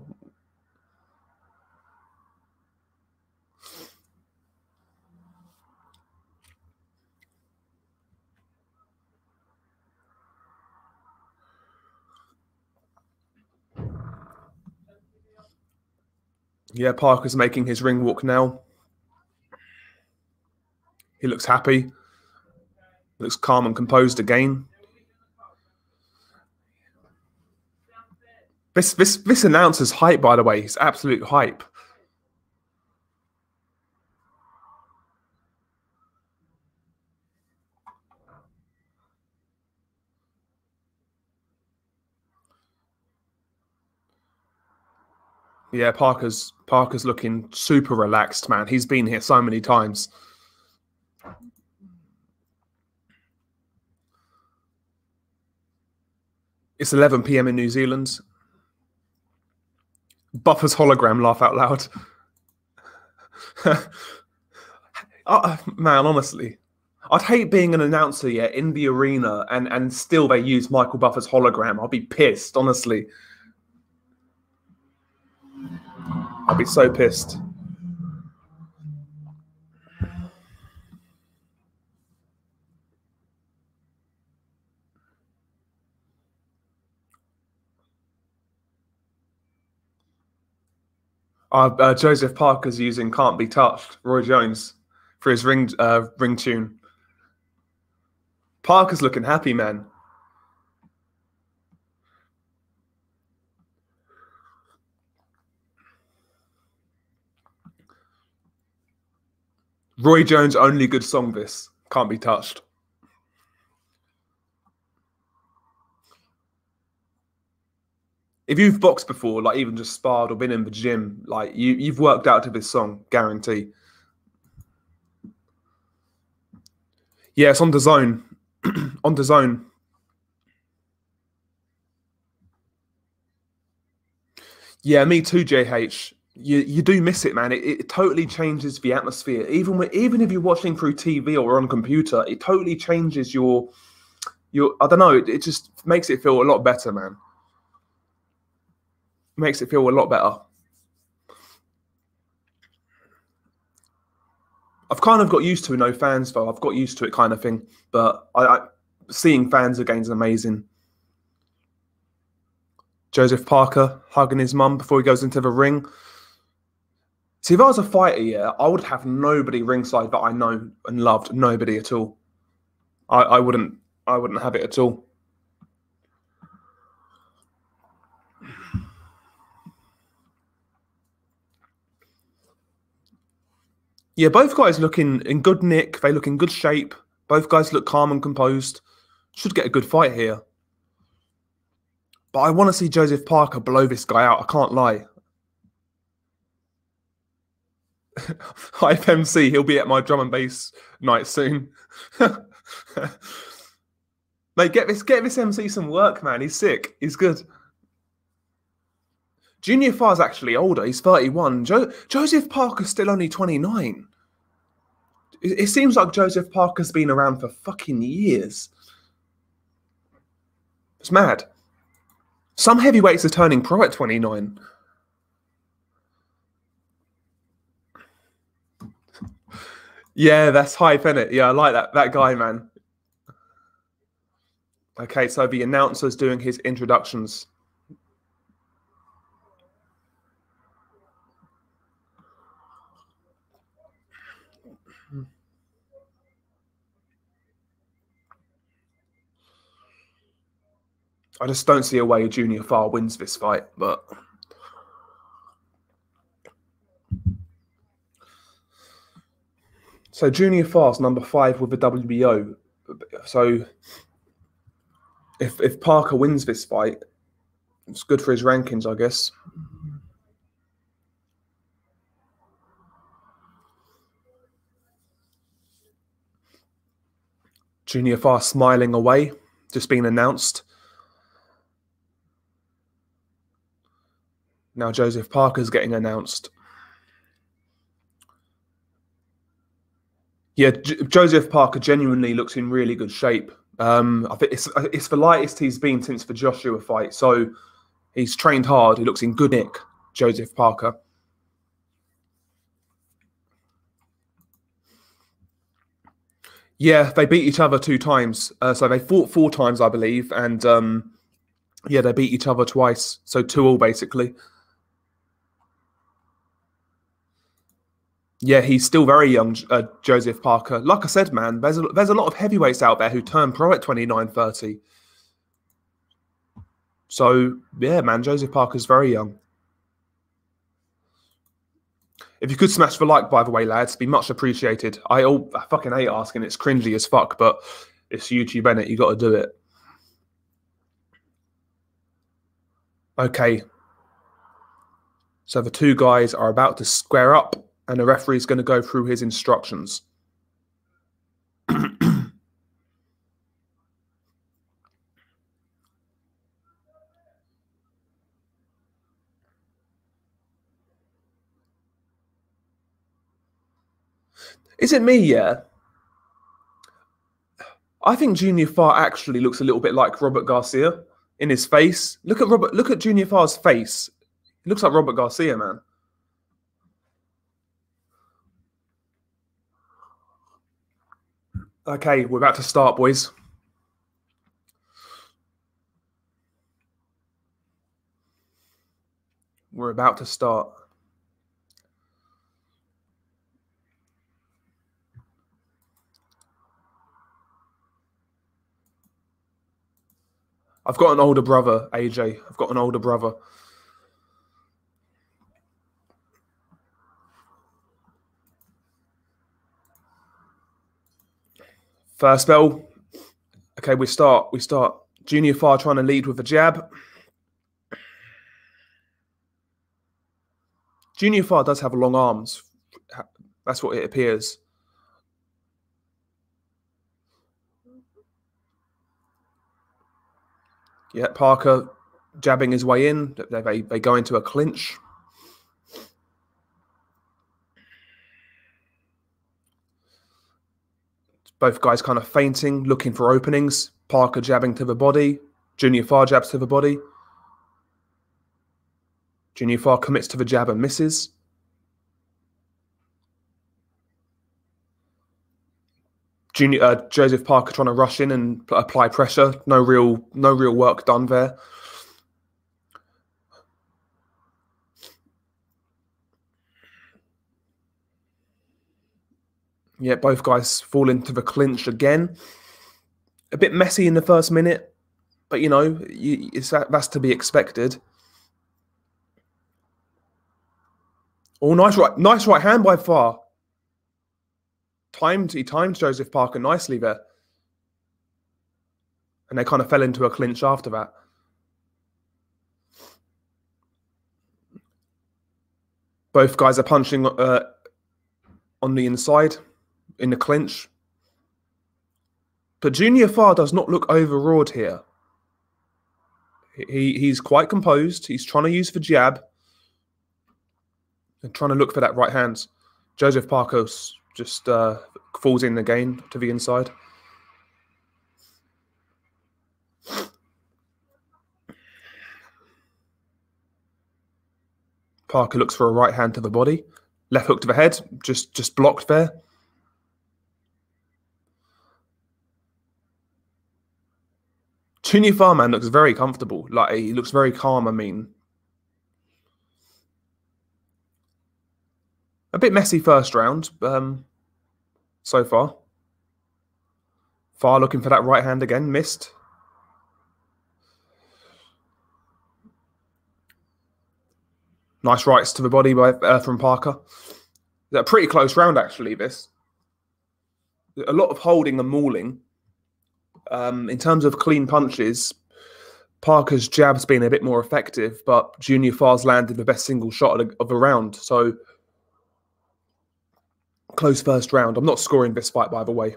Yeah, Parker's making his ring walk now. He looks happy. Looks calm and composed again. This this this announcer's hype, by the way, he's absolute hype. Yeah, Parker's Parker's looking super relaxed, man. He's been here so many times. It's 11 p.m. in New Zealand. Buffer's hologram laugh out loud. oh, (laughs) man, honestly, I'd hate being an announcer yet in the arena and and still they use Michael Buffer's hologram. I'll be pissed, honestly. I'll be so pissed. Uh, uh, Joseph Parker's using "Can't Be Touched." Roy Jones for his ring uh, ring tune. Parker's looking happy, man. Roy Jones' only good song. This can't be touched. If you've boxed before, like even just sparred or been in the gym, like you you've worked out to this song, guarantee. Yeah, it's on the zone. (clears throat) on the zone. Yeah, me too, JH. You you do miss it, man. It, it totally changes the atmosphere. Even when, even if you're watching through TV or on computer, it totally changes your your. I don't know. It, it just makes it feel a lot better, man makes it feel a lot better. I've kind of got used to no fans though. I've got used to it kind of thing. But I, I seeing fans again is amazing. Joseph Parker hugging his mum before he goes into the ring. See, if I was a fighter, yeah, I would have nobody ringside that I know and loved. Nobody at all. I, I wouldn't. I wouldn't have it at all. Yeah, both guys look in, good nick. They look in good shape. Both guys look calm and composed. Should get a good fight here. But I want to see Joseph Parker blow this guy out. I can't lie. (laughs) Hype MC, he'll be at my drum and bass night soon. (laughs) Mate, get this get this MC some work, man. He's sick. He's good. Junior Fa's actually older. He's 31. Jo- Joseph Parker's still only 29. It, seems like Joseph Parker's been around for fucking years. It's mad. Some heavyweights are turning pro at 29. Yeah, that's hype, isn't it? Yeah, I like that that guy, man. Okay, so the announcer's doing his introductions. I just don't see a way Junior Fa wins this fight, but so Junior Fa's number five with the WBO. So if if Parker wins this fight, it's good for his rankings, I guess. Junior Fa smiling away, just being announced. Now Joseph Parker's getting announced. Yeah, J- Joseph Parker genuinely looks in really good shape. Um, I think it's it's the lightest he's been since the Joshua fight. So he's trained hard. He looks in good nick, Joseph Parker. Yeah, they beat each other two times. Uh, so they fought four times, I believe, and um, yeah, they beat each other twice. So two all basically. Yeah, he's still very young, uh, Joseph Parker. Like I said, man, there's a, there's a lot of heavyweights out there who turn pro at 29, 30. So, yeah, man, Joseph Parker's very young. If you could smash the like, by the way, lads, be much appreciated. I, all, I fucking hate asking. It's cringy as fuck, but it's YouTube, Bennett. You got to do it. Okay. So the two guys are about to square up and the referee is going to go through his instructions. (clears throat) Is it me? Yeah. I think Junior Fa actually looks a little bit like Robert Garcia in his face. Look at Robert. Look at Junior Fa's face. He looks like Robert Garcia, man. Okay, we're about to start, boys. We're about to start. I've got an older brother, AJ. I've got an older brother. First bell. Okay, we start. We start. Junior Fa trying to lead with a jab. Junior Fa does have long arms. That's what it appears. Yeah, Parker jabbing his way in. They, they, they go into a clinch. Both guys kind of feinting, looking for openings. Parker jabbing to the body. Junior Fa jabs to the body. Junior Fa commits to the jab and misses. Junior uh, Joseph Parker trying to rush in and apply pressure. No real, no real work done there. Yeah, both guys fall into the clinch again. A bit messy in the first minute, but you know, you, that's to be expected. Oh, nice right, nice right hand by Fa. Timed, he timed Joseph Parker nicely there, and they kind of fell into a clinch after that. Both guys are punching uh, on the inside in the clinch. But Junior Fa does not look overawed here. He he's quite composed. He's trying to use the jab and trying to look for that right hand. Joseph Parker just uh, falls in again to the inside. Parker looks for a right hand to the body, left hook to the head, just just blocked there. Junior Farman looks very comfortable. Like he looks very calm. I mean, a bit messy first round um, so far. Fa looking for that right hand again, missed. Nice rights to the body by uh, from Parker. A pretty close round, actually. This a lot of holding and mauling. Um, in terms of clean punches, Parker's jab's been a bit more effective, but Junior Fa's landed the best single shot of the, round. So close first round. I'm not scoring this fight, by the way.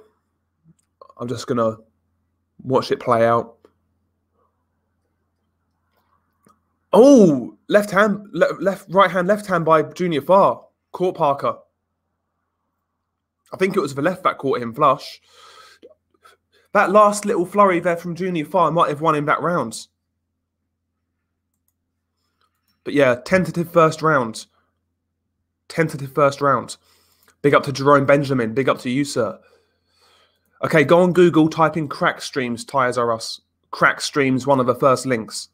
I'm just gonna watch it play out. Oh, left hand, left, left, right hand, left hand by Junior Fa. Caught Parker. I think it was the left that caught him flush. That last little flurry there from Junior Fa might have won him that round. But yeah, tentative first round. Tentative first round. Big up to Jerome Benjamin. Big up to you, sir. Okay, go on Google, type in crack streams, tires are us. Crack streams, one of the first links.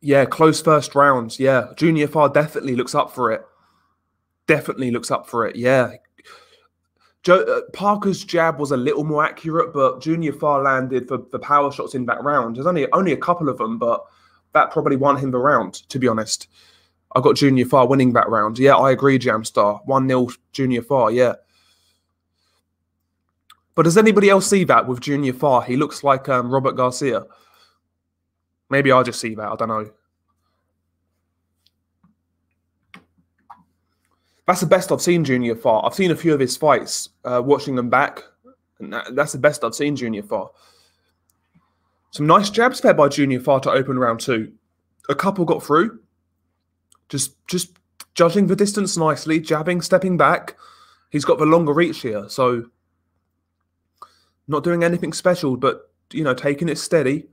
Yeah, close first rounds. Yeah, Junior Fa definitely looks up for it. Definitely looks up for it. Yeah. Joe, uh, Parker's jab was a little more accurate, but Junior Fa landed for the power shots in that round. There's only only a couple of them, but that probably won him the round. To be honest, I got Junior Fa winning that round. Yeah, I agree, Jamstar. One 0 Junior Fa. Yeah. But does anybody else see that with Junior Fa? He looks like um, Robert Garcia. Maybe I'll just see that. I don't know. That's the best I've seen Junior Fa. I've seen a few of his fights, uh, watching them back, and that, that's the best I've seen Junior Fa. Some nice jabs there by Junior Fa to open round two. A couple got through. Just, just judging the distance nicely, jabbing, stepping back. He's got the longer reach here, so not doing anything special, but you know, taking it steady.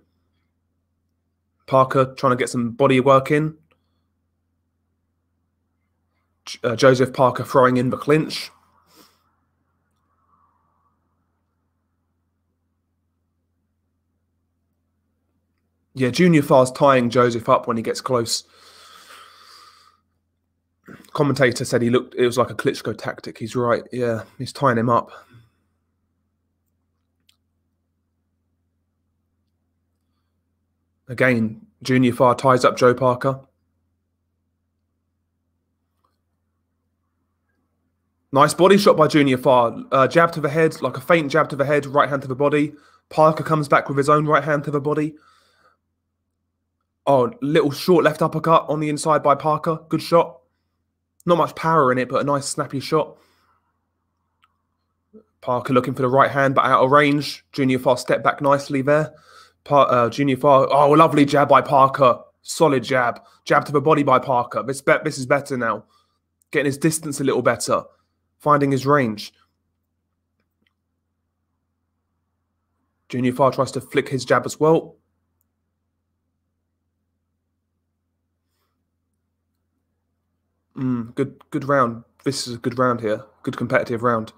Parker trying to get some body work in. Uh, Joseph Parker throwing in the clinch. Yeah, Junior Fa's tying Joseph up when he gets close. Commentator said he looked, it was like a Klitschko tactic. He's right. Yeah, he's tying him up. Again, Junior Fa ties up Joe Parker. Nice body shot by Junior Fa. Uh, jab to the head, like a faint jab to the head, right hand to the body. Parker comes back with his own right hand to the body. Oh, little short left uppercut on the inside by Parker. Good shot. Not much power in it, but a nice snappy shot. Parker looking for the right hand, but out of range. Junior Fa step back nicely there. uh, Junior Fa. Oh, lovely jab by Parker. Solid jab. Jab to the body by Parker. This, this is better now. Getting his distance a little better. Finding his range. Junior Fa tries to flick his jab as well. Mm, good, good round. This is a good round here. Good competitive round.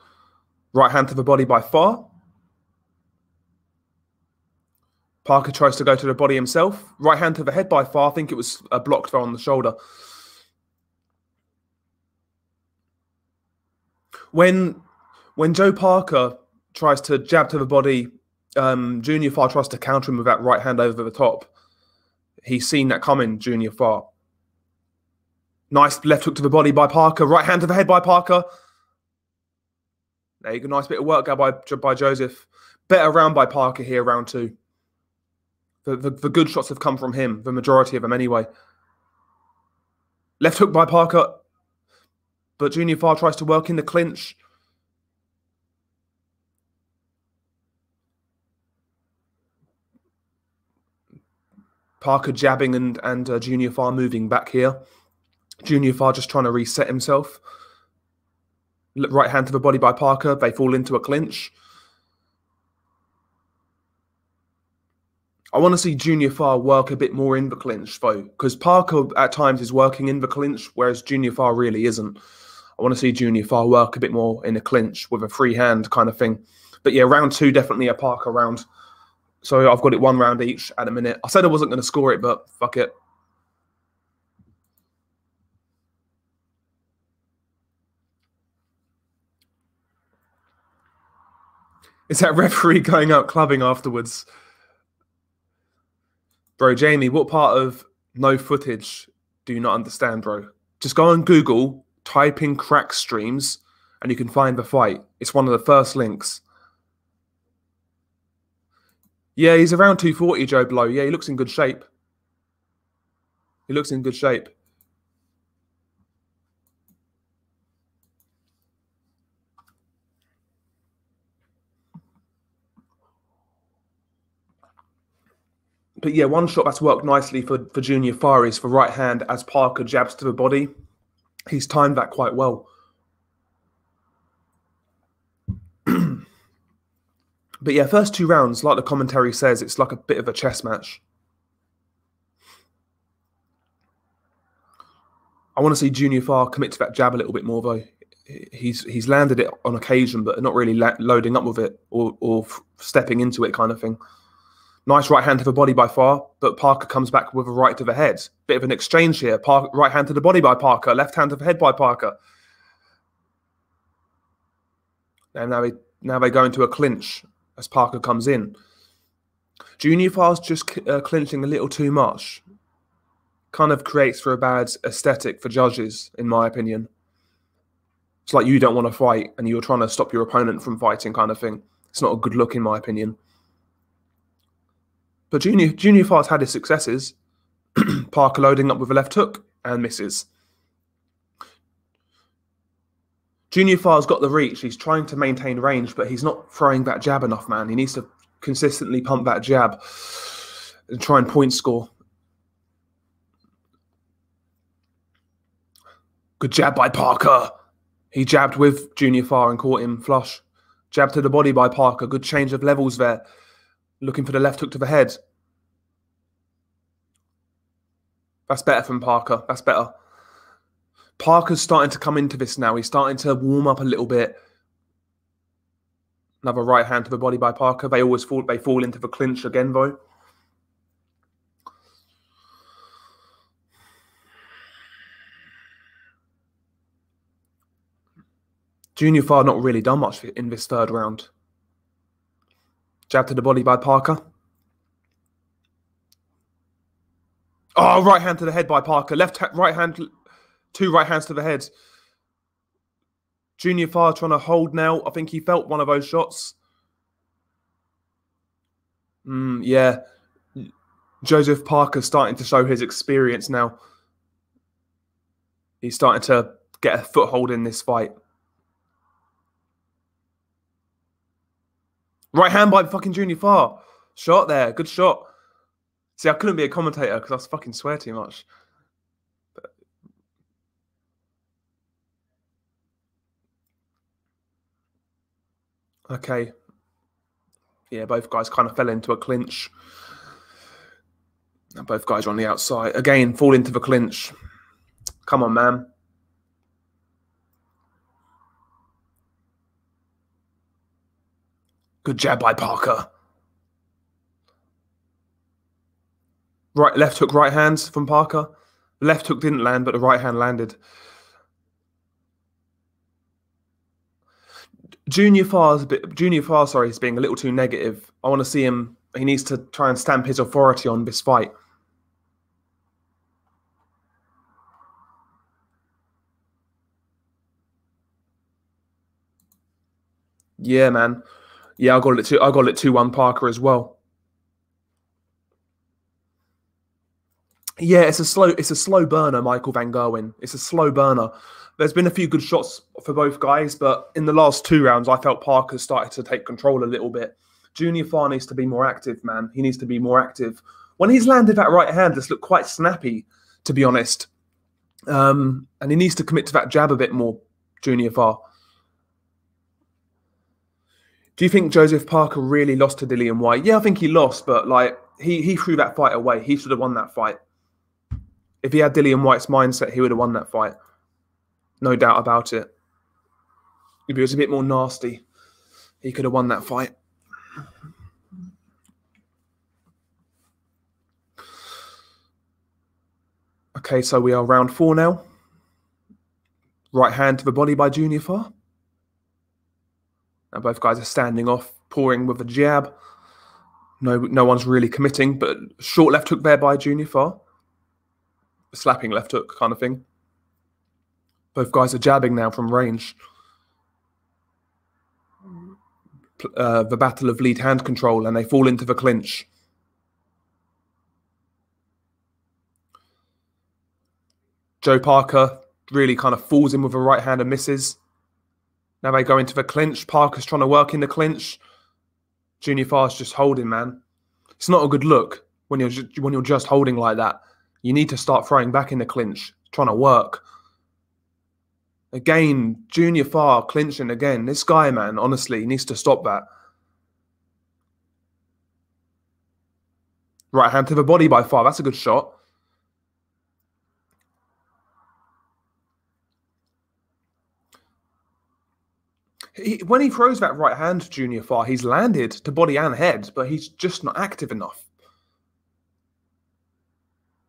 Right hand to the body by Fa. Parker tries to go to the body himself. Right hand to the head by Fa. I think it was a blocked on the shoulder. When when Joe Parker tries to jab to the body, um, Junior Fa tries to counter him with that right hand over the top. He's seen that coming, Junior Fa. Nice left hook to the body by Parker. Right hand to the head by Parker. There you go. Nice bit of work by, by Joseph. Better round by Parker here, round two. The, the, the good shots have come from him, the majority of them anyway. Left hook by Parker. But Junior Fa tries to work in the clinch. Parker jabbing and, and uh, Junior Fa moving back here. Junior Fa just trying to reset himself. Right hand to the body by Parker. They fall into a clinch. I want to see Junior Fa work a bit more in the clinch, though, because Parker at times is working in the clinch, whereas Junior Fa really isn't. I want to see Junior Fa work a bit more in a clinch with a free hand kind of thing. But yeah, round two definitely a Parker round. So I've got it one round each at a minute. I said I wasn't going to score it, but fuck it. Is that referee (laughs) going out clubbing afterwards? Bro, Jamie, what part of no footage do you not understand, bro? Just go on Google, type in crack streams, and you can find the fight. It's one of the first links. Yeah, he's around 240, Joe Blow. Yeah, he looks in good shape. He looks in good shape. but yeah, one shot that's worked nicely for, for Junior Fa is for right hand as Parker jabs to the body. He's timed that quite well. (clears throat) but yeah, first two rounds, like the commentary says, it's like a bit of a chess match. I want to see Junior Fa commit to that jab a little bit more, though. He's he's landed it on occasion, but not really loading up with it or, or stepping into it, kind of thing. Nice right hand to the body by Fa, but Parker comes back with a right to the head. Bit of an exchange here. Parker, right hand to the body by Parker, left hand to the head by Parker. And now they now they go into a clinch as Parker comes in. Junior Fa's just uh, clinching a little too much. Kind of creates for a bad aesthetic for judges, in my opinion. It's like you don't want to fight and you're trying to stop your opponent from fighting, kind of thing. It's not a good look, in my opinion. But Junior Junior Fa's had his successes. (clears throat) Parker loading up with a left hook and misses. Junior Fa's got the reach. He's trying to maintain range, but he's not throwing that jab enough, man. He needs to consistently pump that jab and try and point score. Good jab by Parker. He jabbed with Junior Fa and caught him flush. Jab to the body by Parker. Good change of levels there looking for the left hook to the head. That's better from Parker. That's better. Parker's starting to come into this now. He's starting to warm up a little bit. Another right hand to the body by Parker. They always fall. They fall into the clinch again, though. Junior Fa not really done much in this third round. Jab to the body by Parker. Oh, right hand to the head by Parker. Left, right hand, two right hands to the head. Junior Fa trying to hold now. I think he felt one of those shots. Mm, yeah. Joseph Parker starting to show his experience now. He's starting to get a foothold in this fight. Right hand by fucking Junior Fa. Shot there. Good shot. See, I couldn't be a commentator because I was fucking swear too much. But... Okay. Yeah, both guys kind of fell into a clinch. both guys are on the outside. Again, fall into the clinch. Come on, man. Good jab by Parker. Right, left hook, right hands from Parker. Left hook didn't land, but the right hand landed. Junior Fa's bit, Junior Fa, sorry, is being a little too negative. I want to see him. He needs to try and stamp his authority on this fight. Yeah, man. Yeah, I got it two. I got it two one Parker as well. Yeah, it's a slow. It's a slow burner, Michael Van Gerwen. It's a slow burner. There's been a few good shots for both guys, but in the last two rounds, I felt Parker started to take control a little bit. Junior Fa needs to be more active, man. He needs to be more active. When he's landed that right hand, it's looked quite snappy, to be honest. Um, and he needs to commit to that jab a bit more, Junior Fa. Do you think Joseph Parker really lost to Dillian Whyte? Yeah, I think he lost, but like he he threw that fight away. He should have won that fight. If he had Dillian Whyte's mindset, he would have won that fight. No doubt about it. If he was a bit more nasty, He could have won that fight. Okay, so we are round four now. Right hand to the body by Junior Fa. Now both guys are standing off, pouring with a jab. No, no one's really committing, but short left hook there by Junior Fa. Slapping left hook kind of thing. Both guys are jabbing now from range. Uh, the battle of lead hand control, and they fall into the clinch. Joe Parker really kind of falls in with a right hand and misses. Now they go into the clinch. Parker's trying to work in the clinch. Junior Fa's just holding, man. It's not a good look when you're just, when you're just holding like that. You need to start throwing back in the clinch, trying to work. Again, Junior Fa clinching again. This guy, man, honestly, needs to stop that. Right hand to the body by Fa. That's a good shot. He, when he throws that right hand, Junior Fa, he's landed to body and head, but he's just not active enough.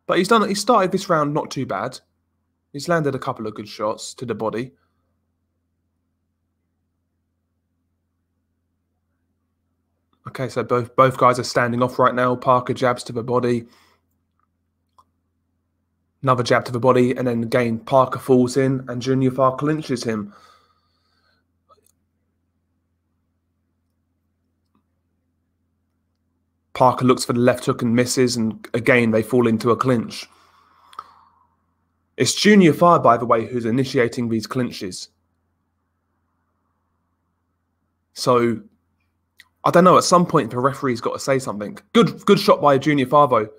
But he's done. He started this round not too bad. He's landed a couple of good shots to the body. Okay, so both both guys are standing off right now. Parker jabs to the body. Another jab to the body, and then again Parker falls in, and Junior Fa clinches him. Parker looks for the left hook and misses, and again they fall into a clinch. It's Junior Fa, by the way, who's initiating these clinches. So I don't know. At some point, the referee's got to say something. Good, good shot by Junior Favo.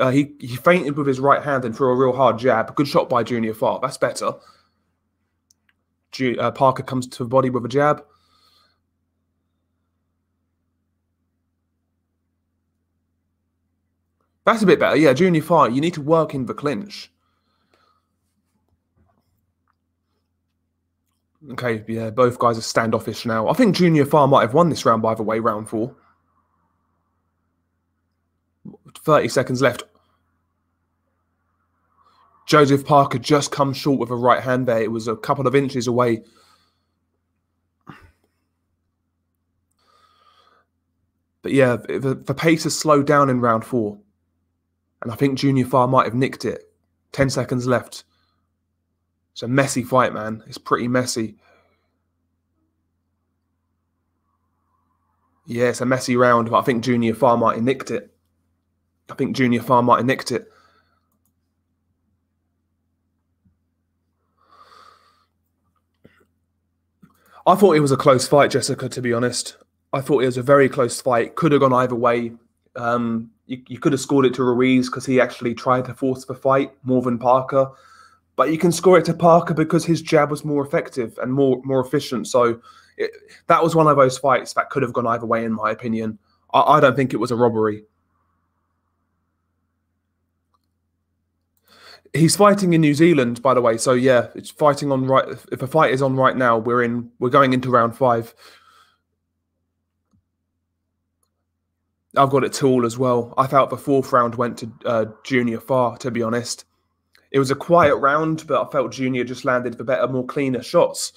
Uh, he he fainted with his right hand and threw a real hard jab. Good shot by Junior Fa. That's better. Ju uh, Parker comes to the body with a jab. That's a bit better. Yeah, Junior Fa, you need to work in the clinch. Okay, yeah, both guys are standoffish now. I think Junior Fa might have won this round, by the way, round four. 30 seconds left. Joseph Parker just comes short with a right hand there. It was a couple of inches away. But yeah, the, the pace has slowed down in round four. And I think Junior Fa might have nicked it. 10 seconds left. It's a messy fight, man. It's pretty messy. Yeah, it's a messy round, but I think Junior Fa might have nicked it. I think Junior Fa might have nicked it. I thought it was a close fight, Jessica, to be honest. I thought it was a very close fight. Could have gone either way. Um, you, you could have scored it to Ruiz because he actually tried to force the fight more than Parker. But you can score it to Parker because his jab was more effective and more more efficient. So it, that was one of those fights that could have gone either way, in my opinion. I, I don't think it was a robbery. He's fighting in New Zealand, by the way. So yeah, it's fighting on right. If a fight is on right now, we're in. We're going into round five. I've got it all as well. I felt the fourth round went to uh, Junior Fa, to be honest. It was a quiet round, but I felt Junior just landed the better, more cleaner shots.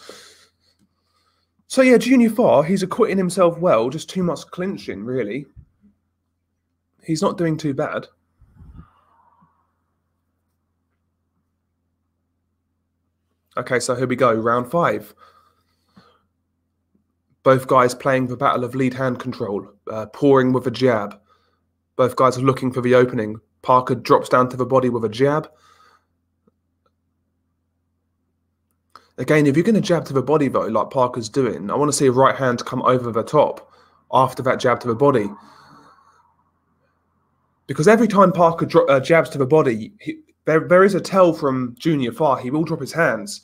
So yeah, Junior Fa, he's acquitting himself well, just too much clinching, really. He's not doing too bad. Okay, so here we go, round five. Both guys playing the battle of lead hand control, uh, pouring with a jab. Both guys are looking for the opening. Parker drops down to the body with a jab. Again, if you're going to jab to the body, though, like Parker's doing, I want to see a right hand come over the top after that jab to the body. Because every time Parker uh, jabs to the body, he, there, there is a tell from Junior Fa. He will drop his hands.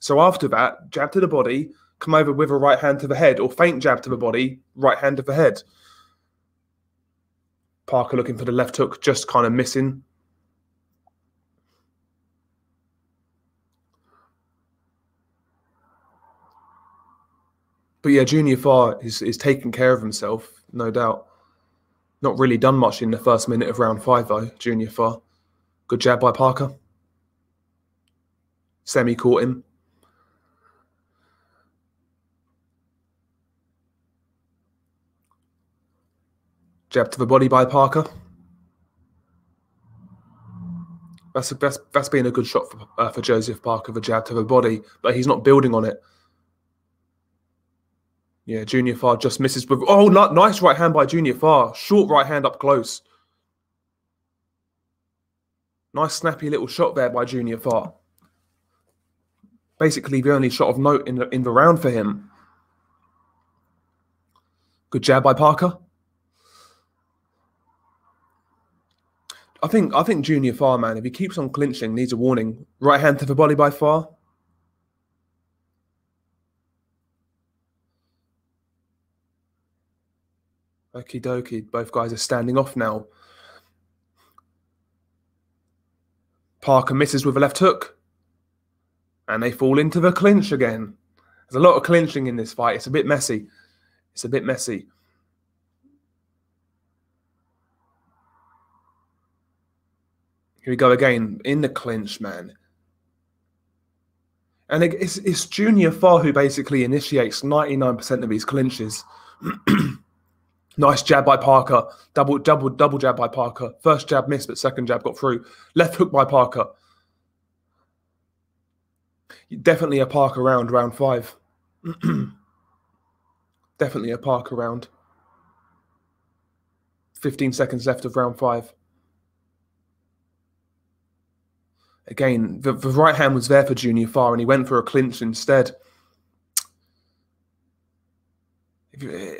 So after that, jab to the body, come over with a right hand to the head or faint jab to the body, right hand to the head. Parker looking for the left hook, just kind of missing. But yeah, Junior Fa is, is taking care of himself, no doubt. Not really done much in the first minute of round five, though, Junior Fa. Good jab by Parker. Semi caught him. Jab to the body by Parker. That's that's that's been a good shot for uh, for Joseph Parker, the jab to the body, but he's not building on it. Yeah, Junior Fa just misses with oh, nice right hand by Junior Fa. Short right hand up close. Nice snappy little shot there by Junior Fa. Basically, the only shot of note in the in the round for him. Good jab by Parker. I think I think Junior Fa man, if he keeps on clinching, needs a warning. Right hand to the body by Fa. Okie dokie. Both guys are standing off now. Parker misses with a left hook. And they fall into the clinch again. There's a lot of clinching in this fight. It's a bit messy. It's a bit messy. Here we go again in the clinch, man. And it's, it's Junior Fa who basically initiates 99% of these clinches. (clears throat) nice jab by Parker. Double, double, double jab by Parker. First jab missed, but second jab got through. Left hook by Parker. Definitely a Parker round, round five. (clears throat) Definitely a Parker round. 15 seconds left of round five. Again, the, the right hand was there for Junior Fa, and he went for a clinch instead. You,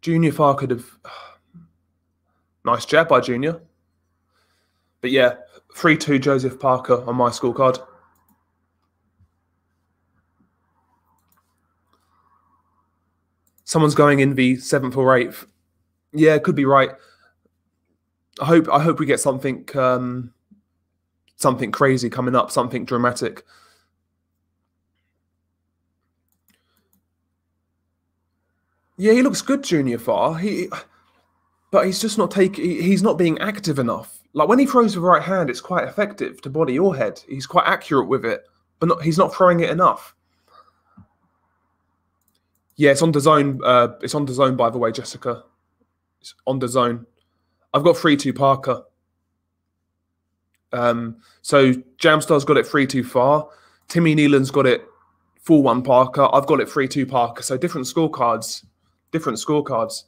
Junior Fa could have. (sighs) Nice jab by Junior. But yeah, 3 2 Joseph Parker on my scorecard. Someone's going in the seventh or eighth. Yeah, could be right. I hope I hope we get something um, something crazy coming up, something dramatic. Yeah, he looks good, Junior Fa. He, but he's just not taking. He's not being active enough. Like when he throws the right hand, it's quite effective to body or head. He's quite accurate with it, but not, he's not throwing it enough. Yeah, it's on DAZN. Uh, it's on the zone, by the way, Jessica. It's on the zone. I've got three two Parker. Um, so Jamstar's got it three two Fa. Timmy Nealon's got it four one Parker. I've got it three two Parker. So different scorecards, different scorecards.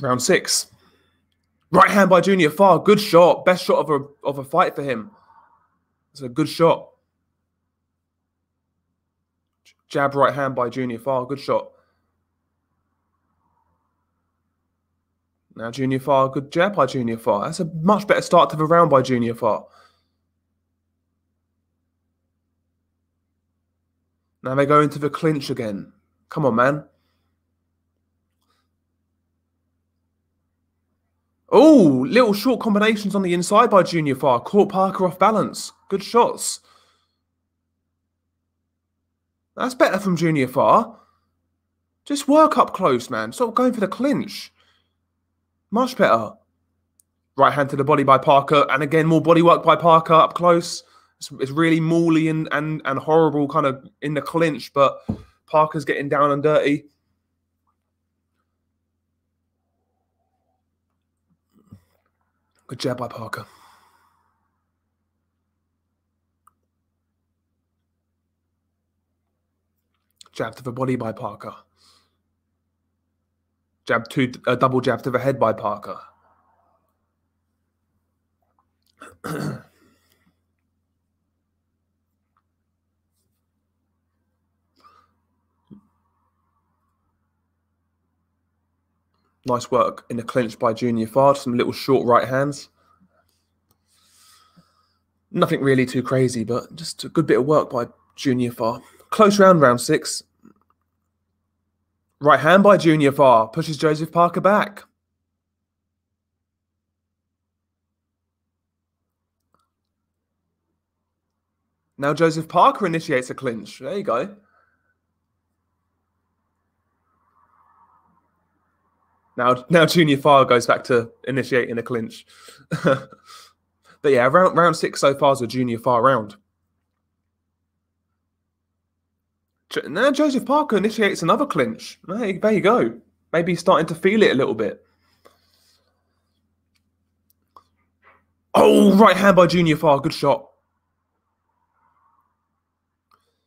Round six. Right hand by Junior Fa. Good shot. Best shot of a of a fight for him. It's a good shot. Jab right hand by Junior Fa. Good shot. Now Junior Fa. Good jab by Junior Fa. That's a much better start to the round by Junior Fa. Now they go into the clinch again. Come on, man. Oh, little short combinations on the inside by Junior Fa. Caught Parker off balance. Good shots. That's better from Junior Fa. Just work up close, man. Stop going for the clinch. Much better. Right hand to the body by Parker. And again, more body work by Parker up close. It's, it's really mauly and, and, and horrible kind of in the clinch, but Parker's getting down and dirty. Good jab by Parker. Jab to the body by Parker. Jab to a double jab to the head by Parker. (clears throat) nice work in the clinch by Junior Fa. Some little short right hands. Nothing really too crazy, but just a good bit of work by Junior Fa. Close round, round six. Right hand by Junior Fa pushes Joseph Parker back. Now Joseph Parker initiates a clinch. There you go. Now, now Junior Fa goes back to initiating a clinch. (laughs) but yeah, round round six so far is a Junior Fa round. Now Joseph Parker initiates another clinch. There, you go. Maybe he's starting to feel it a little bit. Oh, right hand by Junior Fa. Good shot.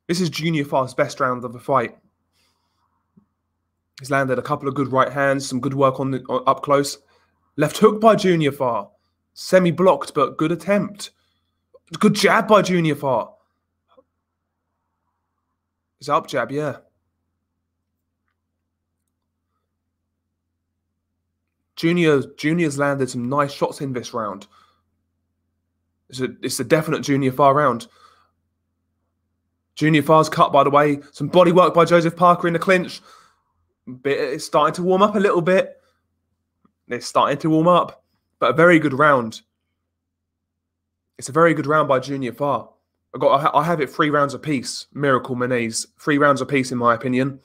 This is Junior Fa's best round of the fight. He's landed a couple of good right hands, some good work on the up close. Left hook by Junior Fa. Semi blocked, but good attempt. Good jab by Junior Fa. Is up jab, yeah. Junior Junior's landed some nice shots in this round. It's a, it's a definite Junior Fa round. Junior Fa's cut, by the way. Some body work by Joseph Parker in the clinch. Bit, it's starting to warm up a little bit. It's starting to warm up, but a very good round. It's a very good round by Junior Fa. I got. I have it three rounds apiece. Miracle Muniz, three rounds apiece, in my opinion.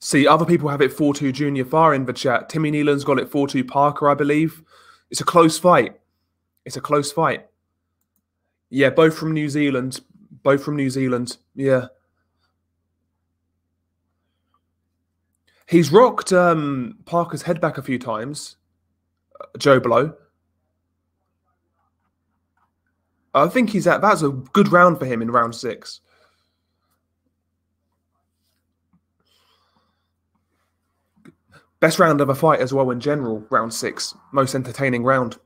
See, other people have it 4 2 Junior Fa in the chat. Timmy Nealon's got it 4 2 Parker, I believe. It's a close fight. It's a close fight. Yeah, both from New Zealand. Both from New Zealand. Yeah. He's rocked um, Parker's head back a few times. Uh, Joe Blow. I think he's at that's a good round for him in round six. Best round of a fight as well in general, round six. Most entertaining round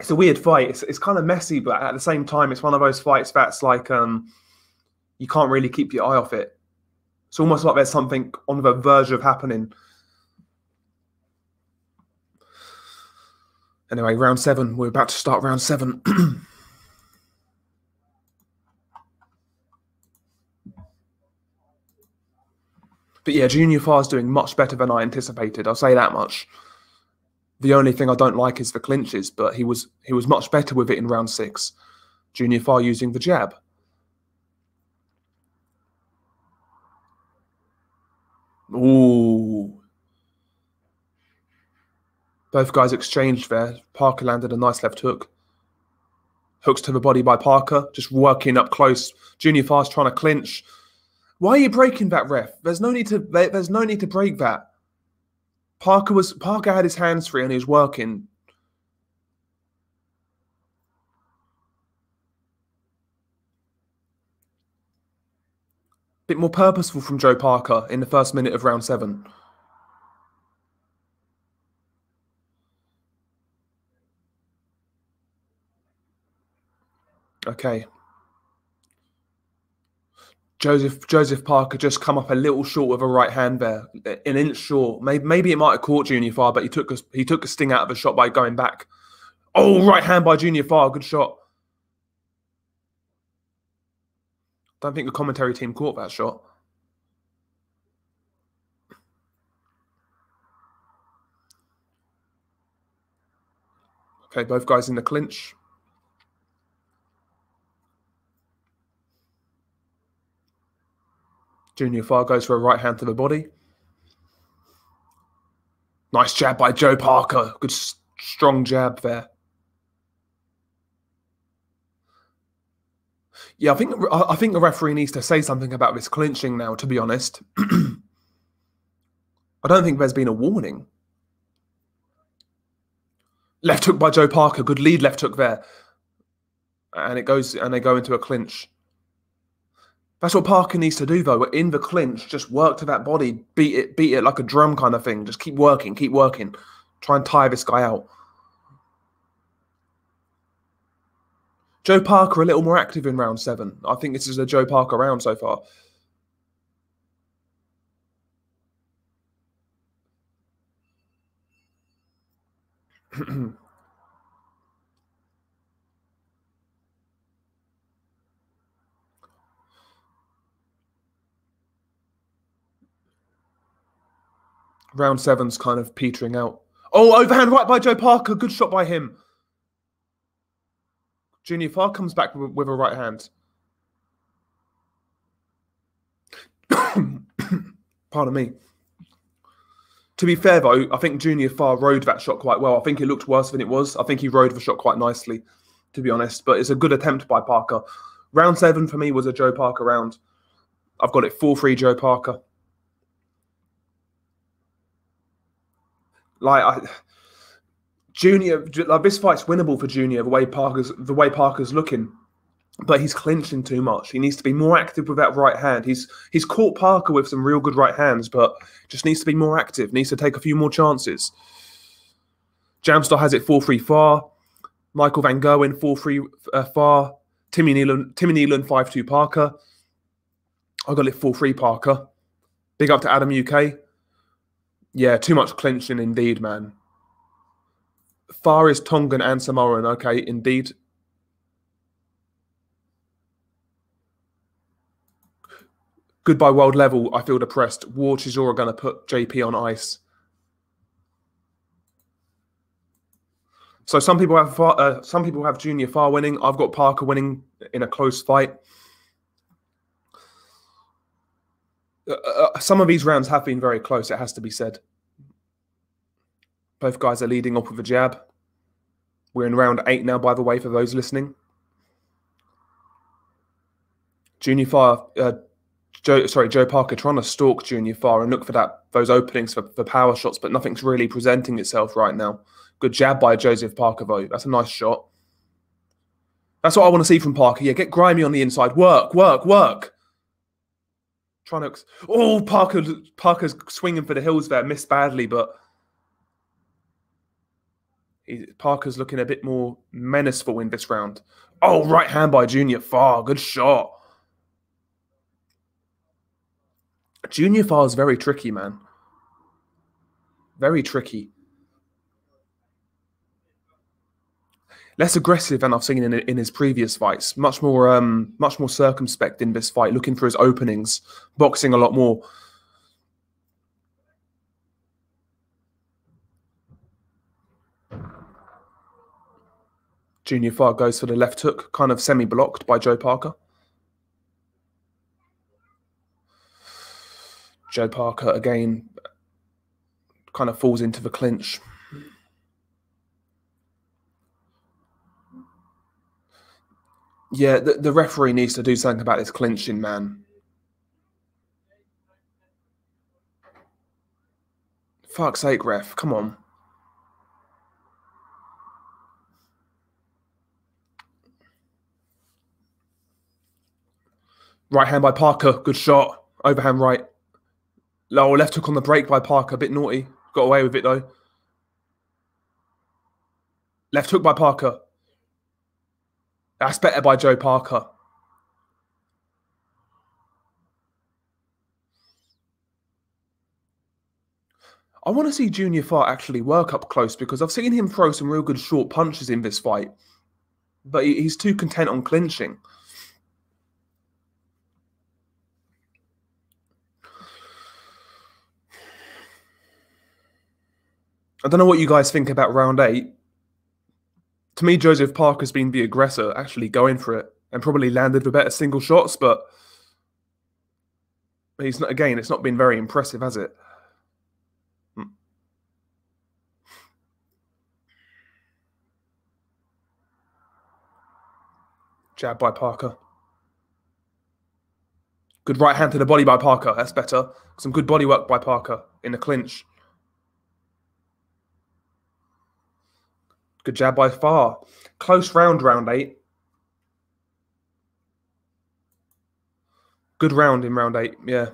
it's a weird fight. It's, it's kind of messy, but at the same time, it's one of those fights that's like um, you can't really keep your eye off it. It's almost like there's something on the verge of happening. Anyway, round seven. We're about to start round seven. (clears throat) but yeah, Junior Fa is doing much better than I anticipated. I'll say that much. The only thing I don't like is the clinches, but he was he was much better with it in round six. Junior Fa using the jab. Ooh. Both guys exchanged there. Parker landed a nice left hook. Hooks to the body by Parker, just working up close. Junior Fa's trying to clinch. Why are you breaking that, ref? There's no need to. There's no need to break that. Parker was Parker had his hands free and he was working. Bit more purposeful from Joe Parker in the first minute of round seven. Okay. Joseph Joseph Parker just come up a little short with a right hand there, an inch short. Maybe maybe it might have caught Junior Fa, but he took a he took a sting out of a shot by going back. Oh, right hand by Junior Fa, good shot. Don't think the commentary team caught that shot. Okay, both guys in the clinch. Junior Fa goes for a right hand to the body. Nice jab by Joe Parker. Good strong jab there. Yeah, I think I think the referee needs to say something about this clinching now. To be honest, (clears throat) I don't think there's been a warning. Left hook by Joe Parker. Good lead left hook there, and it goes and they go into a clinch. That's what Parker needs to do, though. We're in the clinch, just work to that body, beat it, beat it like a drum kind of thing. Just keep working, keep working. Try and tire this guy out. Joe Parker a little more active in round seven. I think this is a Joe Parker round so far. (clears throat) round seven's kind of petering out. Oh, overhand right by Joe Parker. Good shot by him. Junior Fa comes back with, a right hand. (coughs) Pardon me. To be fair, though, I think Junior Fa rode that shot quite well. I think it looked worse than it was. I think he rode the shot quite nicely, to be honest. But it's a good attempt by Parker. Round seven for me was a Joe Parker round. I've got it 4 3 Joe Parker. Like, I. Junior, like this fight's winnable for Junior. The way Parker's the way Parker's looking, but he's clinching too much. He needs to be more active with that right hand. He's he's caught Parker with some real good right hands, but just needs to be more active. Needs to take a few more chances. Jamstar has it four three Fa. Michael Van Gerwen four three uh, Fa. Timmy Nealon Timmy five two Parker. I got it four three Parker. Big up to Adam UK. Yeah, too much clinching indeed, man. Fa is Tongan and Samoan. Okay, indeed. Goodbye world level. I feel depressed. War Chisora going to put JP on ice. So some people have uh, some people have Junior Fa winning. I've got Parker winning in a close fight. Uh, uh, some of these rounds have been very close. It has to be said. Both guys are leading up with a jab. We're in round eight now, by the way, for those listening. Junior Fa, uh, Joe, sorry, Joe Parker trying to stalk Junior Fa and look for that those openings for, for power shots, but nothing's really presenting itself right now. Good jab by Joseph Parker, though. That's a nice shot. That's what I want to see from Parker. Yeah, get grimy on the inside. Work, work, work. Trying to. Oh, Parker, Parker's swinging for the hills there. Missed badly, but Parker's looking a bit more menaceful in this round. Oh, right hand by Junior Fa, Good shot. Junior Fa is very tricky, man. Very tricky. Less aggressive than I've seen in, in his previous fights. Much more, um, much more circumspect in this fight, looking for his openings, boxing a lot more. Junior Fa goes for the left hook, kind of semi blocked by Joe Parker. Joe Parker again kind of falls into the clinch. Yeah, the, the referee needs to do something about this clinching, man. Fuck's sake, ref. Come on. Right hand by Parker. Good shot. Overhand right. Lower left hook on the break by Parker. A bit naughty. Got away with it though. Left hook by Parker. That's better by Joe Parker. I want to see Junior Fa actually work up close because I've seen him throw some real good short punches in this fight, but he's too content on clinching. I don't know what you guys think about round eight. To me, Joseph Parker's been the aggressor, actually going for it, and probably landed the better single shots, but he's not. Again, it's not been very impressive, has it? Hmm. Jab by Parker. Good right hand to the body by Parker. That's better. Some good body work by Parker in the clinch. Good jab by Fa. Close round, round eight. Good round in round eight, yeah.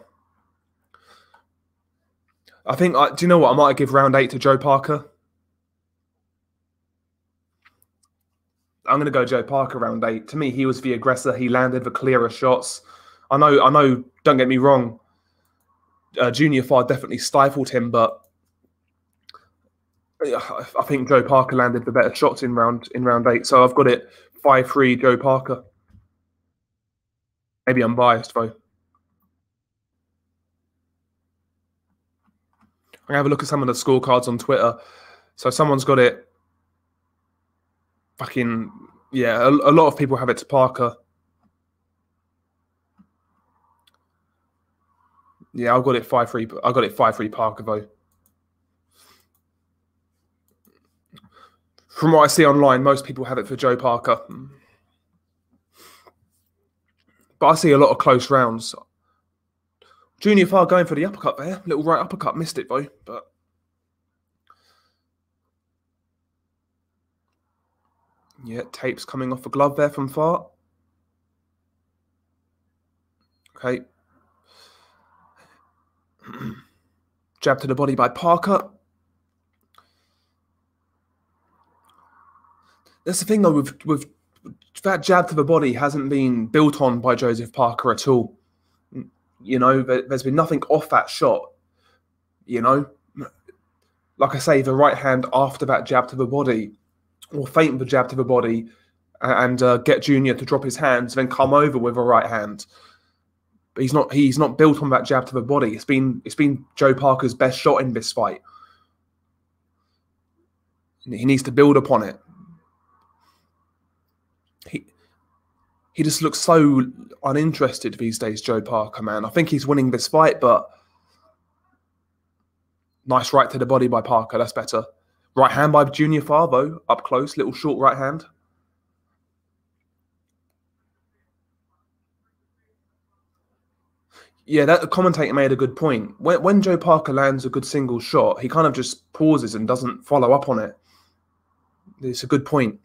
I think, I, do you know what? I might give round eight to Joe Parker. I'm going to go Joe Parker round eight. To me, he was the aggressor. He landed the clearer shots. I know, I know. Don't get me wrong. Uh, Junior Fa definitely stifled him, but I think Joe Parker landed the better shots in round in round eight. So I've got it five three Joe Parker. Maybe I'm biased though. I'm gonna have a look at some of the scorecards on Twitter. So someone's got it fucking Yeah, a, a lot of people have it to Parker. Yeah, I've got it five three. I got it five three Parker though. From what I see online, most people have it for Joe Parker. But I see a lot of close rounds. Junior Fa going for the uppercut there. Little right uppercut. Missed it though. But yeah, tapes coming off the glove there from Fa. Okay. (clears throat) Jab to the body by Parker. That's the thing though with with that jab to the body hasn't been built on by Joseph Parker at all. You know, there's been nothing off that shot. You know, like I say, the right hand after that jab to the body, or feint the jab to the body, and uh, get Junior to drop his hands, then come over with a right hand. But he's not he's not built on that jab to the body. It's been it's been Joe Parker's best shot in this fight. He needs to build upon it. He he just looks so uninterested these days, Joe Parker, man. I think he's winning this fight, but nice right to the body by Parker. That's better. Right hand by Junior Farvo, up close, little short right hand. Yeah, that commentator made a good point. When, when Joe Parker lands a good single shot, he kind of just pauses and doesn't follow up on it. It's a good point.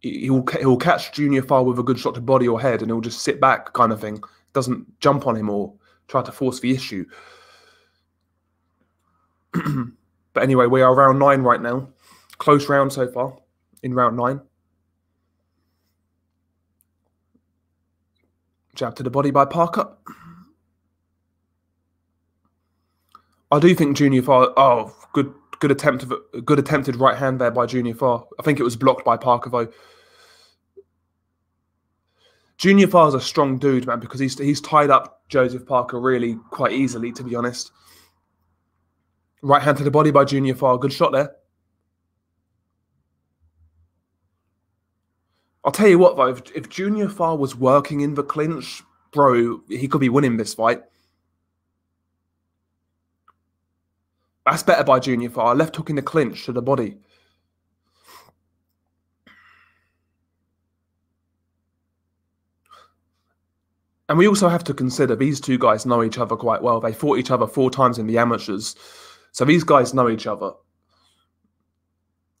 He'll he'll catch Junior Fa with a good shot to body or head, and he'll just sit back, kind of thing. Doesn't jump on him or try to force the issue. (clears throat) but anyway, we are round nine right now. Close round so far in round nine. Jab to the body by Parker. I do think Junior Fa. Oh, good, good attempt of good attempted right hand there by Junior Fa. I think it was blocked by Parker though. Junior Fa is a strong dude, man, because he's he's tied up Joseph Parker really quite easily, to be honest. Right hand to the body by Junior Fa. Good shot there. I'll tell you what, though, if, if Junior Fa was working in the clinch, bro, he could be winning this fight. That's better by Junior Fa. Left hook in the clinch to the body. And we also have to consider these two guys know each other quite well. They fought each other four times in the amateurs. So these guys know each other.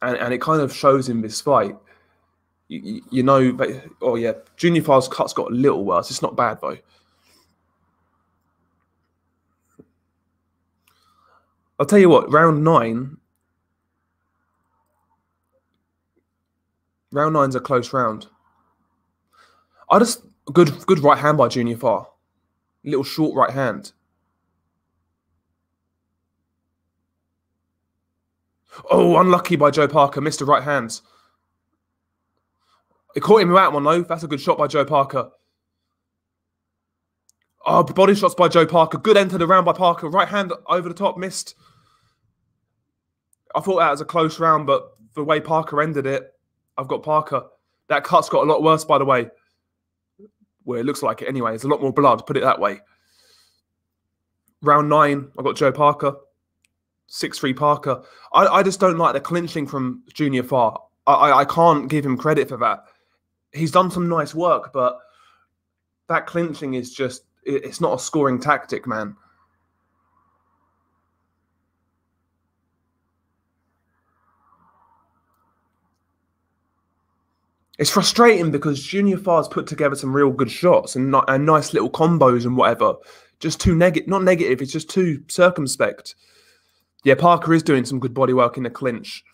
And, and it kind of shows in this fight you, you know, but, oh yeah, Junior Fa's cut's got a little worse. It's not bad though. I'll tell you what, round nine, round nine's a close round. I just good good right hand by Junior Fa. little short right hand. Oh, unlucky by Joe Parker, missed the right hands. It caught him out one though. That's a good shot by Joe Parker. Oh, body shots by Joe Parker. Good end to the round by Parker. Right hand over the top, missed. I thought that was a close round, but the way Parker ended it, I've got Parker. That cut's got a lot worse, by the way. Well, it looks like it anyway. There's a lot more blood, put it that way. Round nine, I've got Joe Parker. 6 3 Parker. I, I just don't like the clinching from Junior Fa. I, I can't give him credit for that he's done some nice work, but that clinching is just it's not a scoring tactic, man. It's frustrating because Junior Fa's put together some real good shots and, not, and nice little combos and whatever. Just too negative, not negative. It's just too circumspect. Yeah, Parker is doing some good body work in the clinch.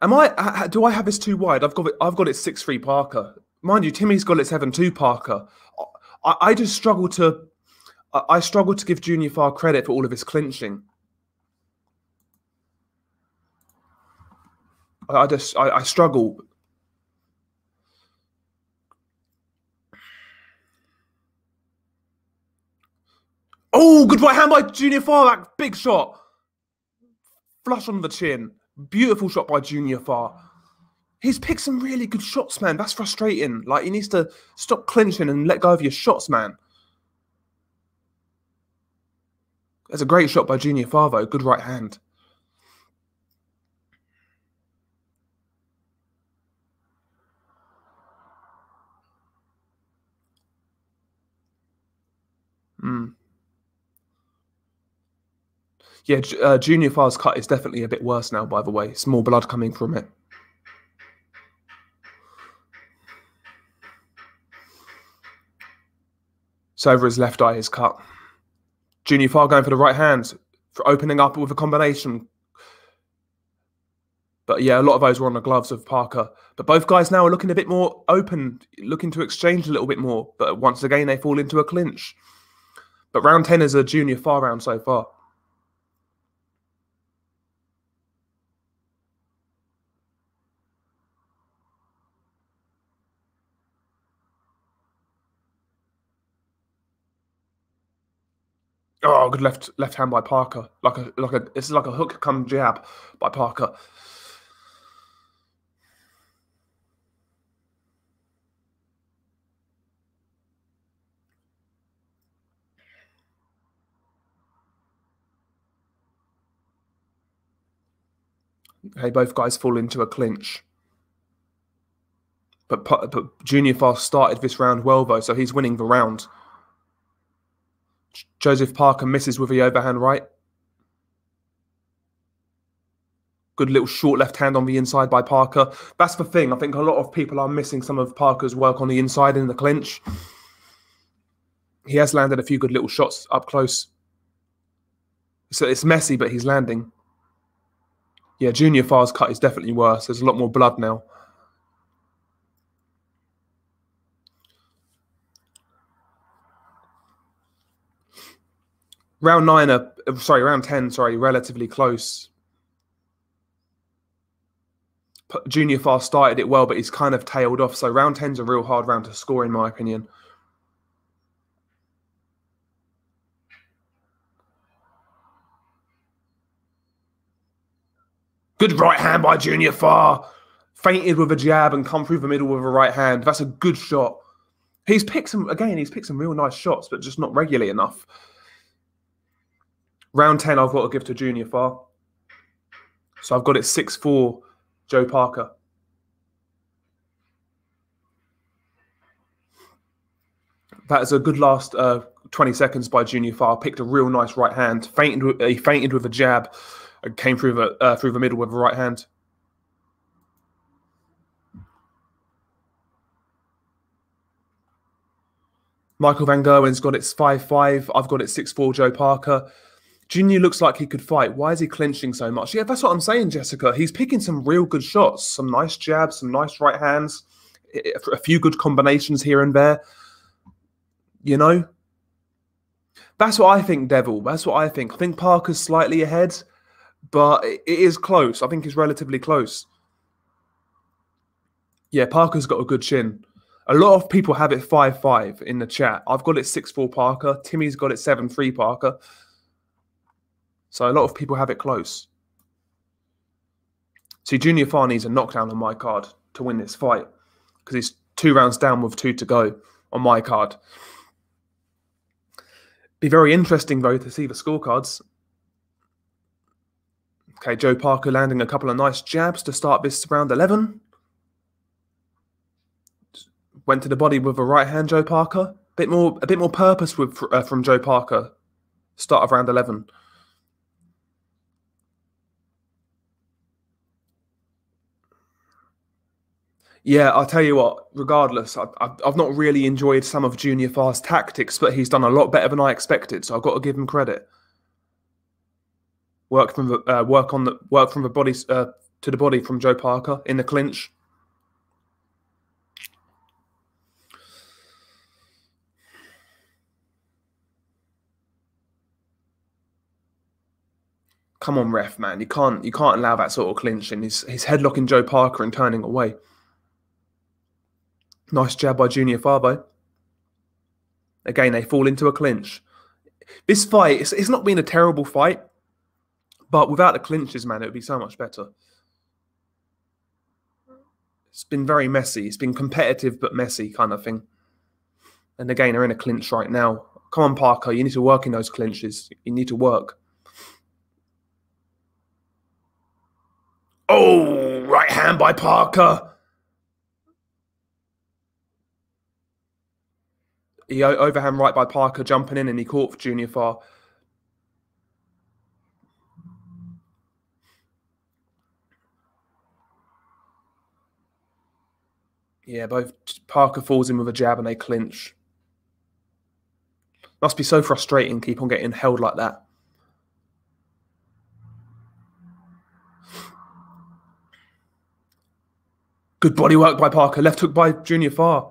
Am I? Do I have this too wide? I've got it. I've got it six three Parker. Mind you, Timmy's got it seven two Parker. I, I just struggle to. I, struggle to give Junior Fa credit for all of his clinching. I, I just I, I struggle. Oh, good right hand by Junior Fa. Big shot. Flush on the chin. Beautiful shot by Junior Fa. He's picked some really good shots, man. That's frustrating. Like, he needs to stop clinching and let go of your shots, man. That's a great shot by Junior Farvo. Good right hand. Yeah, uh, Junior Fa's cut is definitely a bit worse now, by the way. It's more blood coming from it. So over his left eye is cut. Junior Fa going for the right hand for opening up with a combination. But yeah, a lot of those were on the gloves of Parker. But both guys now are looking a bit more open, looking to exchange a little bit more. But once again, they fall into a clinch. But round 10 is a Junior Fa round so far. Good left left hand by Parker. Like a like a is like a hook come jab by Parker. Hey, both guys fall into a clinch. But but Junior Fast started this round well though, so he's winning the round. Joseph Parker misses with the overhand right. Good little short left hand on the inside by Parker. That's the thing. I think a lot of people are missing some of Parker's work on the inside in the clinch. He has landed a few good little shots up close. So it's messy, but he's landing. Yeah, Junior Fa's cut is definitely worse. There's a lot more blood now. Round nine, uh, sorry, round 10, sorry, relatively close. Junior Fa started it well, but he's kind of tailed off. So round 10's a real hard round to score, in my opinion. Good right hand by Junior Fa. Fainted with a jab and come through the middle with a right hand. That's a good shot. He's picked some, again, he's picked some real nice shots, but just not regularly enough. Round 10, I've got to give to Junior Fa. So I've got it 6 4, Joe Parker. That is a good last uh, 20 seconds by Junior Fa. Picked a real nice right hand. Fainted he fainted with a jab and came through the, uh, through the middle with a right hand. Michael Van Gerwen's got it 5 5. I've got it 6 4, Joe Parker. Junior looks like he could fight. Why is he clinching so much? Yeah, that's what I'm saying, Jessica. He's picking some real good shots, some nice jabs, some nice right hands, a few good combinations here and there. You know? That's what I think, Devil. That's what I think. I think Parker's slightly ahead, but it is close. I think he's relatively close. Yeah, Parker's got a good chin. A lot of people have it 5 5 in the chat. I've got it 6 4 Parker. Timmy's got it 7 3 Parker. So a lot of people have it close. See, Junior Fa needs a knockdown on my card to win this fight because he's two rounds down with two to go on my card. Be very interesting, though, to see the scorecards. Okay, Joe Parker landing a couple of nice jabs to start this round 11. Went to the body with a right hand, Joe Parker. Bit more, a bit more purpose with, uh, from Joe Parker. Start of round 11. Yeah, I'll tell you what, regardless, I, have not really enjoyed some of Junior Fa's tactics, but he's done a lot better than I expected, so I've got to give him credit. Work from the uh, work on the work from the body uh, to the body from Joe Parker in the clinch. Come on, ref, man. You can't you can't allow that sort of clinch and he's he's headlocking Joe Parker and turning away. Nice jab by Junior Farbo. Again, they fall into a clinch. this fight, it's, it's not been a terrible fight, but without the clinches, man, it would be so much better. It's been very messy. It's been competitive but messy kind of thing. And again, they're in a clinch right now. Come on, Parker. You need to work in those clinches. You need to work. Oh, right hand by Parker. He overhand right by Parker, jumping in, and he caught for Junior Fa. Yeah, both Parker falls in with a jab and they clinch. Must be so frustrating, keep on getting held like that. Good body work by Parker. Left hook by Junior Fa.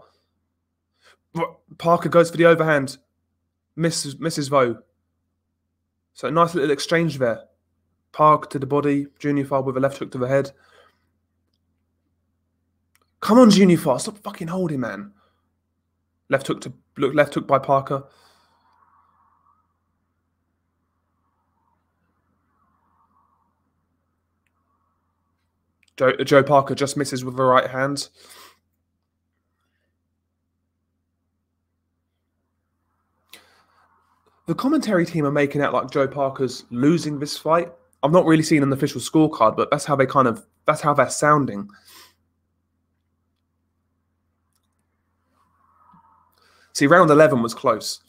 Parker goes for the overhand. Misses, misses Vo. So nice little exchange there. Park to the body. Junior with a left hook to the head. Come on, Junior. Stop fucking holding, man. Left hook to look left hook by Parker. Joe, Joe Parker just misses with the right hand. The commentary team are making out like Joe Parker's losing this fight. I'm not really seeing an official scorecard, but that's how they kind of that's how they're sounding. See, round 11 was close.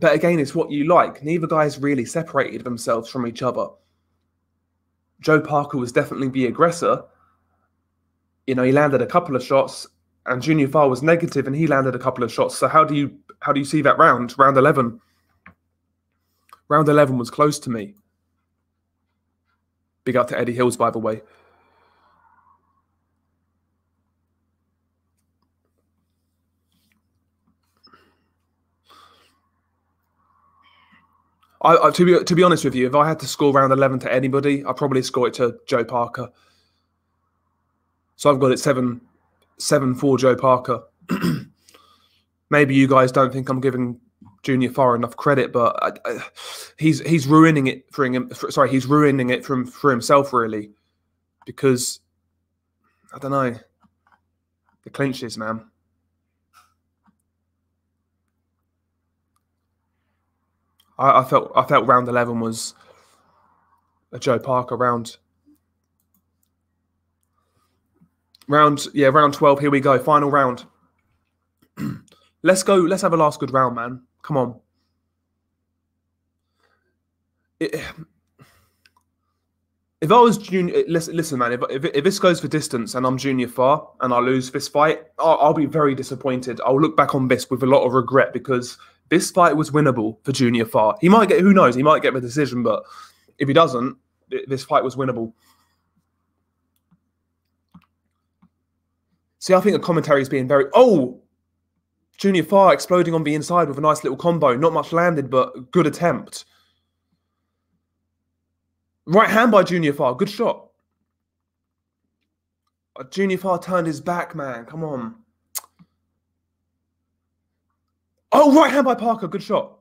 But again, it's what you like. Neither guys really separated themselves from each other. Joe Parker was definitely the aggressor. You know, he landed a couple of shots, and Junior Fa was negative, and he landed a couple of shots. So how do you how do you see that round? Round eleven. Round eleven was close to me. Big up to Eddie Hills, by the way. I, I, to be to be honest with you, if I had to score round eleven to anybody, I'd probably score it to Joe Parker. So I've got it seven seven for Joe Parker. (clears throat) Maybe you guys don't think I'm giving Junior Fa enough credit, but I, I, he's he's ruining it for him. For, sorry, he's ruining it from for himself really, because I don't know the clinches, man. I, I felt I felt round eleven was a Joe Parker round. Round yeah, round twelve. Here we go. Final round. (clears throat) let's go. Let's have a last good round, man. Come on. It, (sighs) if I was junior, eh, listen, listen man. If, if, if this goes for distance and I'm Junior Fa and I lose this fight, I'll, I'll be very disappointed. I'll look back on this with a lot of regret because this fight was winnable for Junior Fa. He might get, who knows, he might get the decision, but if he doesn't, this fight was winnable. See, I think the commentary is being very, oh, Junior Fa exploding on the inside with a nice little combo. Not much landed, but good attempt. Right hand by Junior Fa. Good shot. Uh, Junior Fa turned his back, man. Come on. Oh, right hand by Parker. Good shot.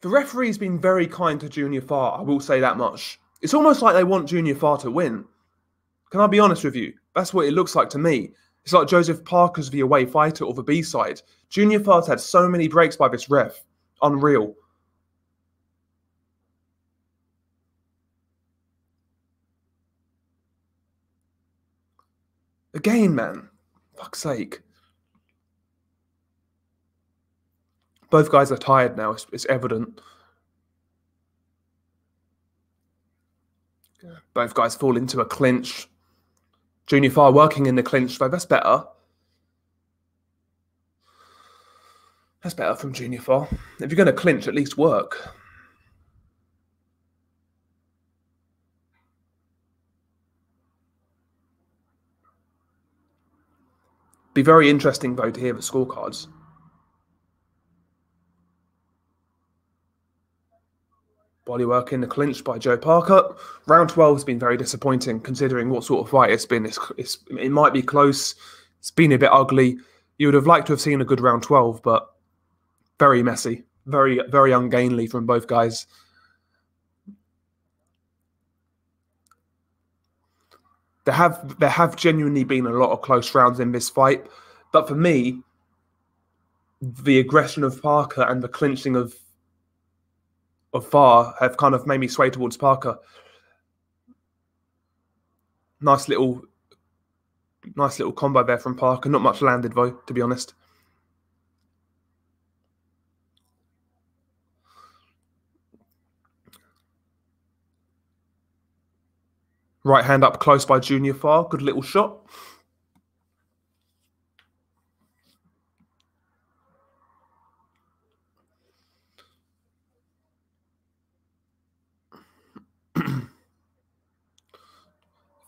The referee's been very kind to Junior Fa. I will say that much. It's almost like they want Junior Fa to win. Can I be honest with you? That's what it looks like to me. It's like Joseph Parker's the away fighter or the B side. Junior Fa's had so many breaks by this ref. Unreal. Again, man. Fuck's sake. Both guys are tired now. It's, it's evident. Both guys fall into a clinch. Junior Fa working in the clinch, though. That's better. That's better from Junior Fa. If you're going to clinch, at least work. Be very interesting, though, to hear the scorecards. Bodywork in the clinch by Joe Parker. Round 12 has been very disappointing considering what sort of fight it's been. It's, it's, it might be close. It's been a bit ugly. You would have liked to have seen a good round 12, but very messy, very, very ungainly from both guys. There have there have genuinely been a lot of close rounds in this fight, but for me, the aggression of Parker and the clinching of of Fa have kind of made me sway towards Parker. Nice little nice little combo there from Parker. Not much landed though, to be honest. Right hand up close by Junior Fa. Good little shot.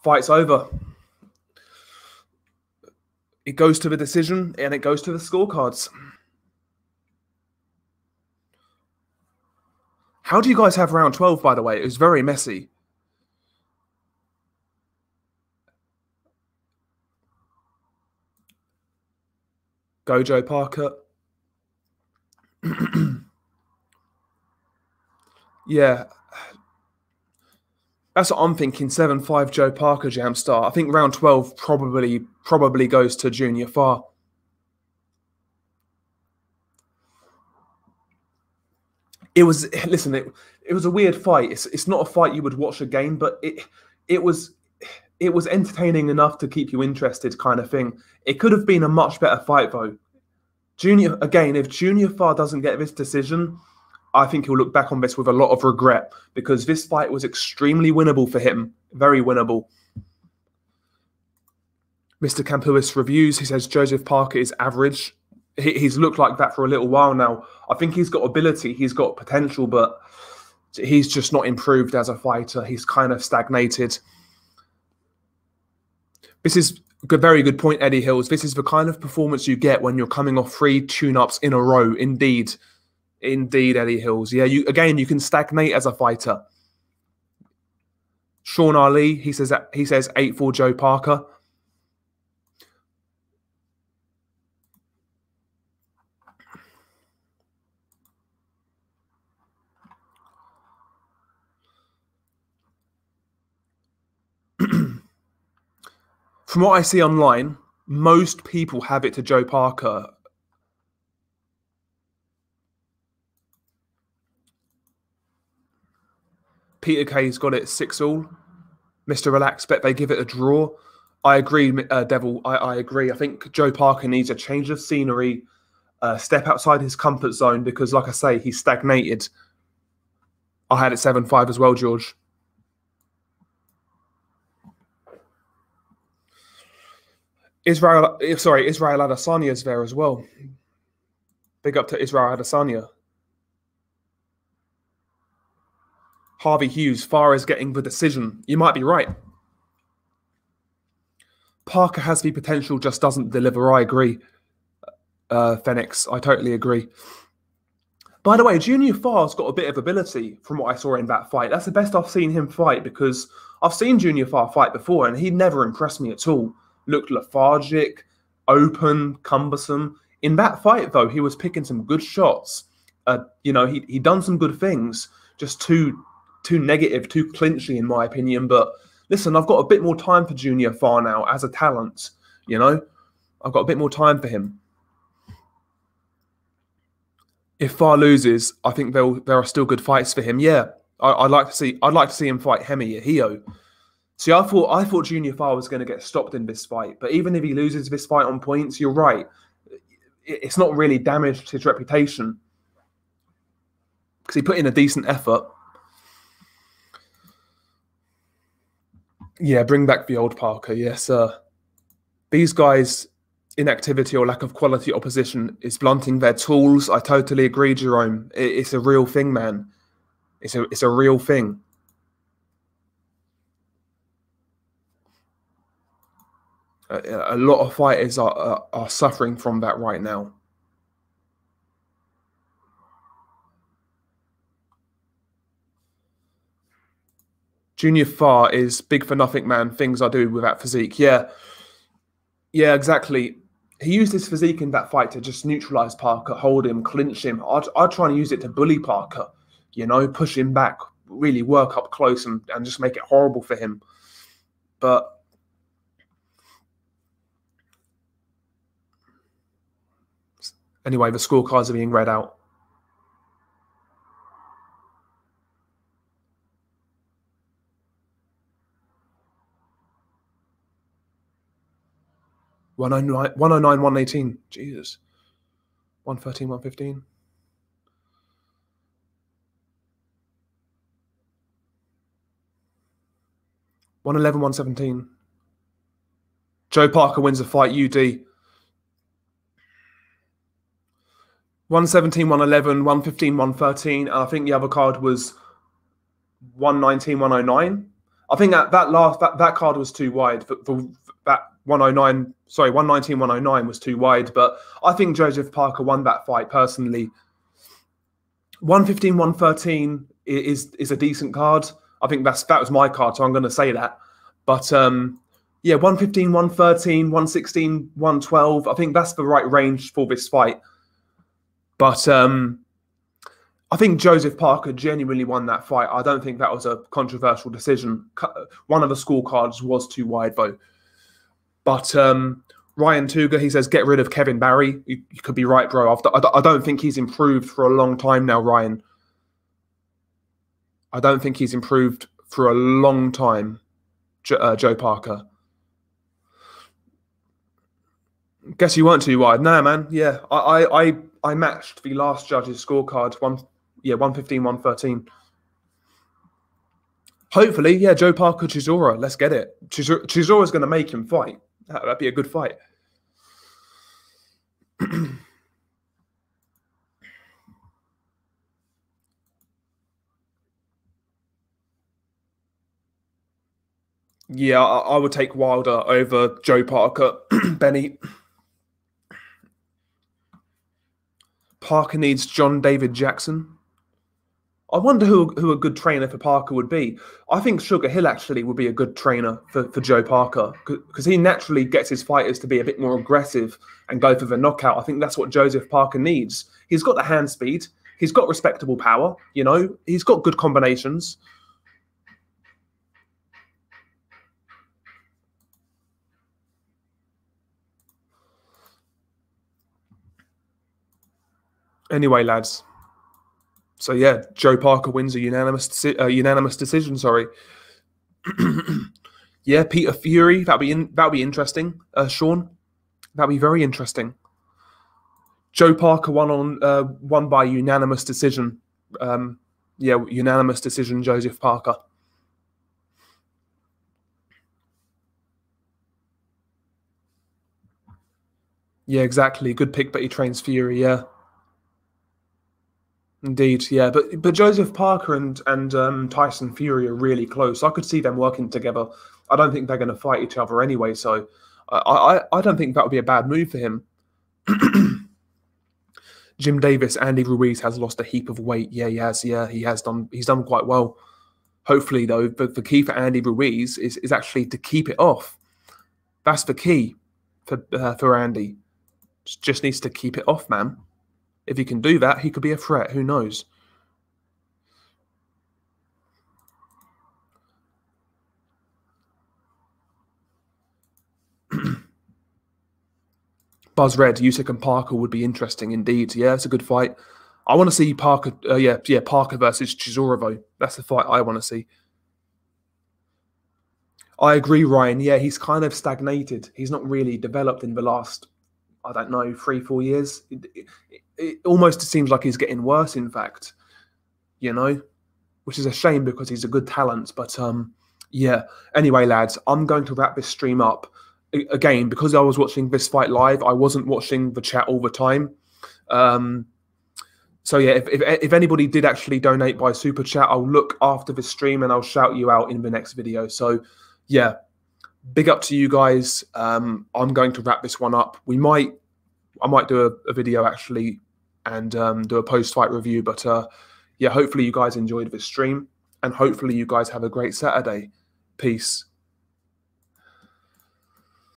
Fight's over. It goes to the decision and it goes to the scorecards. How do you guys have round 12, by the way? It was very messy. Gojo Parker. (clears throat) yeah. That's what I'm thinking. Seven five Joe Parker Jamstar. I think round twelve probably probably goes to Junior Fa. It was (sighs) listen. It it was a weird fight. It's it's not a fight you would watch again, but it it was it was entertaining enough to keep you interested, kind of thing. It could have been a much better fight, though. Junior, again, if Junior Fa doesn't get this decision, I think he'll look back on this with a lot of regret because this fight was extremely winnable for him. Very winnable. Mr. Campuis reviews, he says Joseph Parker is average. He, he's looked like that for a little while now. I think he's got ability, he's got potential, but he's just not improved as a fighter. He's kind of stagnated. This is a very good point, Eddie Hills. This is the kind of performance you get when you're coming off three tune-ups in a row. Indeed, indeed, Eddie Hills. Yeah, you again, you can stagnate as a fighter. Sean Ali, he says that he says eight for Joe Parker. (clears throat) from what I see online, most people have it to Joe Parker. Peter Kay's got it six all. Mr. Relax, bet they give it a draw. I agree, uh, Devil. I, I, agree. I think Joe Parker needs a change of scenery, uh, step outside his comfort zone because, like I say, he's stagnated. I had it 7 5 as well, George. Israel, eh, sorry, Israel Adesanya is there as well. Big up to Israel Adesanya. Harvey Hughes, far as getting the decision, you might be right. Parker has the potential, just doesn't deliver. I agree. Uh, Phoenix, I totally agree. By the way, Junior Fa's got a bit of ability from what I saw in that fight. That's the best I've seen him fight because I've seen Junior Fa fight before and he never impressed me at all looked lethargic, open, cumbersome. In that fight, though, he was picking some good shots. Uh, you know, he he done some good things. Just too too negative, too clinchy, in my opinion. But listen, I've got a bit more time for Junior Fa now as a talent. You know, I've got a bit more time for him. If Fa loses, I think there there are still good fights for him. Yeah, I, would like to see I'd like to see him fight Hemi Ahio. See, I thought I thought Junior Fa was going to get stopped in this fight, but even if he loses this fight on points, you're right. It's not really damaged his reputation because he put in a decent effort. Yeah, bring back the old Parker. Yes, sir. These guys' inactivity or lack of quality opposition is blunting their tools. I totally agree, Jerome. It's a real thing, man. It's a it's a real thing. a, a lot of fighters are, are, are suffering from that right now. Junior Fa is big for nothing, man. Things I do without physique. Yeah. Yeah, exactly. he used his physique in that fight to just neutralize Parker, hold him, clinch him. I'd, I'd try and use it to bully Parker, you know, push him back, really work up close and, and just make it horrible for him. But anyway, the scorecards are being read out. One oh nine, one oh nine, one eighteen. Jesus. One thirteen, one fifteen. One eleven, one seventeen. Joe Parker wins the fight. UD. 117, 111, 115, 113. And I think the other card was 119, 109. I think that, that last that, that card was too wide for, for that 109. Sorry, 119, 109 was too wide. But I think Joseph Parker won that fight personally. 115, 113 is is a decent card. I think that's that was my card, so I'm going to say that. But um, yeah, 115, 113, 116, 112. I think that's the right range for this fight. But um, I think Joseph Parker genuinely won that fight. I don't think that was a controversial decision. One of the scorecards was too wide, though. But um, Ryan Tuga, he says, get rid of Kevin Barry. You, you could be right, bro. I've, I don't think he's improved for a long time now, Ryan. I don't think he's improved for a long time, uh, Joe Parker. Guess you weren't too wide. No, man. Yeah, I, I, I I matched the last judge's scorecard. One, yeah, 115, 113. Hopefully, yeah, Joe Parker, Chisora, let's get it. Chisora's going to make him fight. That'd be a good fight. (clears throat) yeah, I, I, would take Wilder over Joe Parker, (clears throat) Benny. Parker needs John David Jackson. I wonder who who a good trainer for Parker would be. I think Sugar Hill actually would be a good trainer for, for Joe Parker because he naturally gets his fighters to be a bit more aggressive and go for the knockout. I think that's what Joseph Parker needs. He's got the hand speed. He's got respectable power. You know, he's got good combinations. Anyway, lads. So yeah, Joe Parker wins a unanimous uh, unanimous decision. Sorry. (clears throat) yeah, Peter Fury. That'll be in, that'll be interesting. Uh, Sean, that'll be very interesting. Joe Parker won on uh, won by unanimous decision. Um, yeah, unanimous decision. Joseph Parker. Yeah, exactly. Good pick, but he trains Fury. Yeah. Indeed, yeah, but but Joseph Parker and and um, Tyson Fury are really close. I could see them working together. I don't think they're going to fight each other anyway, so I, I I don't think that would be a bad move for him. (clears throat) Jim Davis, Andy Ruiz has lost a heap of weight. Yeah, he has. Yeah, he has done. He's done quite well. Hopefully, though, the, the key for Andy Ruiz is is actually to keep it off. That's the key for uh, for Andy. Just needs to keep it off, man. If he can do that, he could be a threat. Who knows? (clears throat) Buzz Red, Usyk and Parker would be interesting indeed. Yeah, it's a good fight. I want to see Parker. Uh, yeah, yeah, Parker versus Chisora That's the fight I want to see. I agree, Ryan. Yeah, he's kind of stagnated. He's not really developed in the last I don't know, three, four years. It, it, it, almost seems like he's getting worse, in fact, you know, which is a shame because he's a good talent. But um, yeah, anyway, lads, I'm going to wrap this stream up. Again, because I was watching this fight live, I wasn't watching the chat all the time. Um, so yeah, if, if, if anybody did actually donate by super chat, I'll look after the stream and I'll shout you out in the next video. So yeah, big up to you guys. Um, I'm going to wrap this one up. We might, I might do a, a video actually and um, do a post fight review. But uh, yeah, hopefully you guys enjoyed this stream and hopefully you guys have a great Saturday. Peace.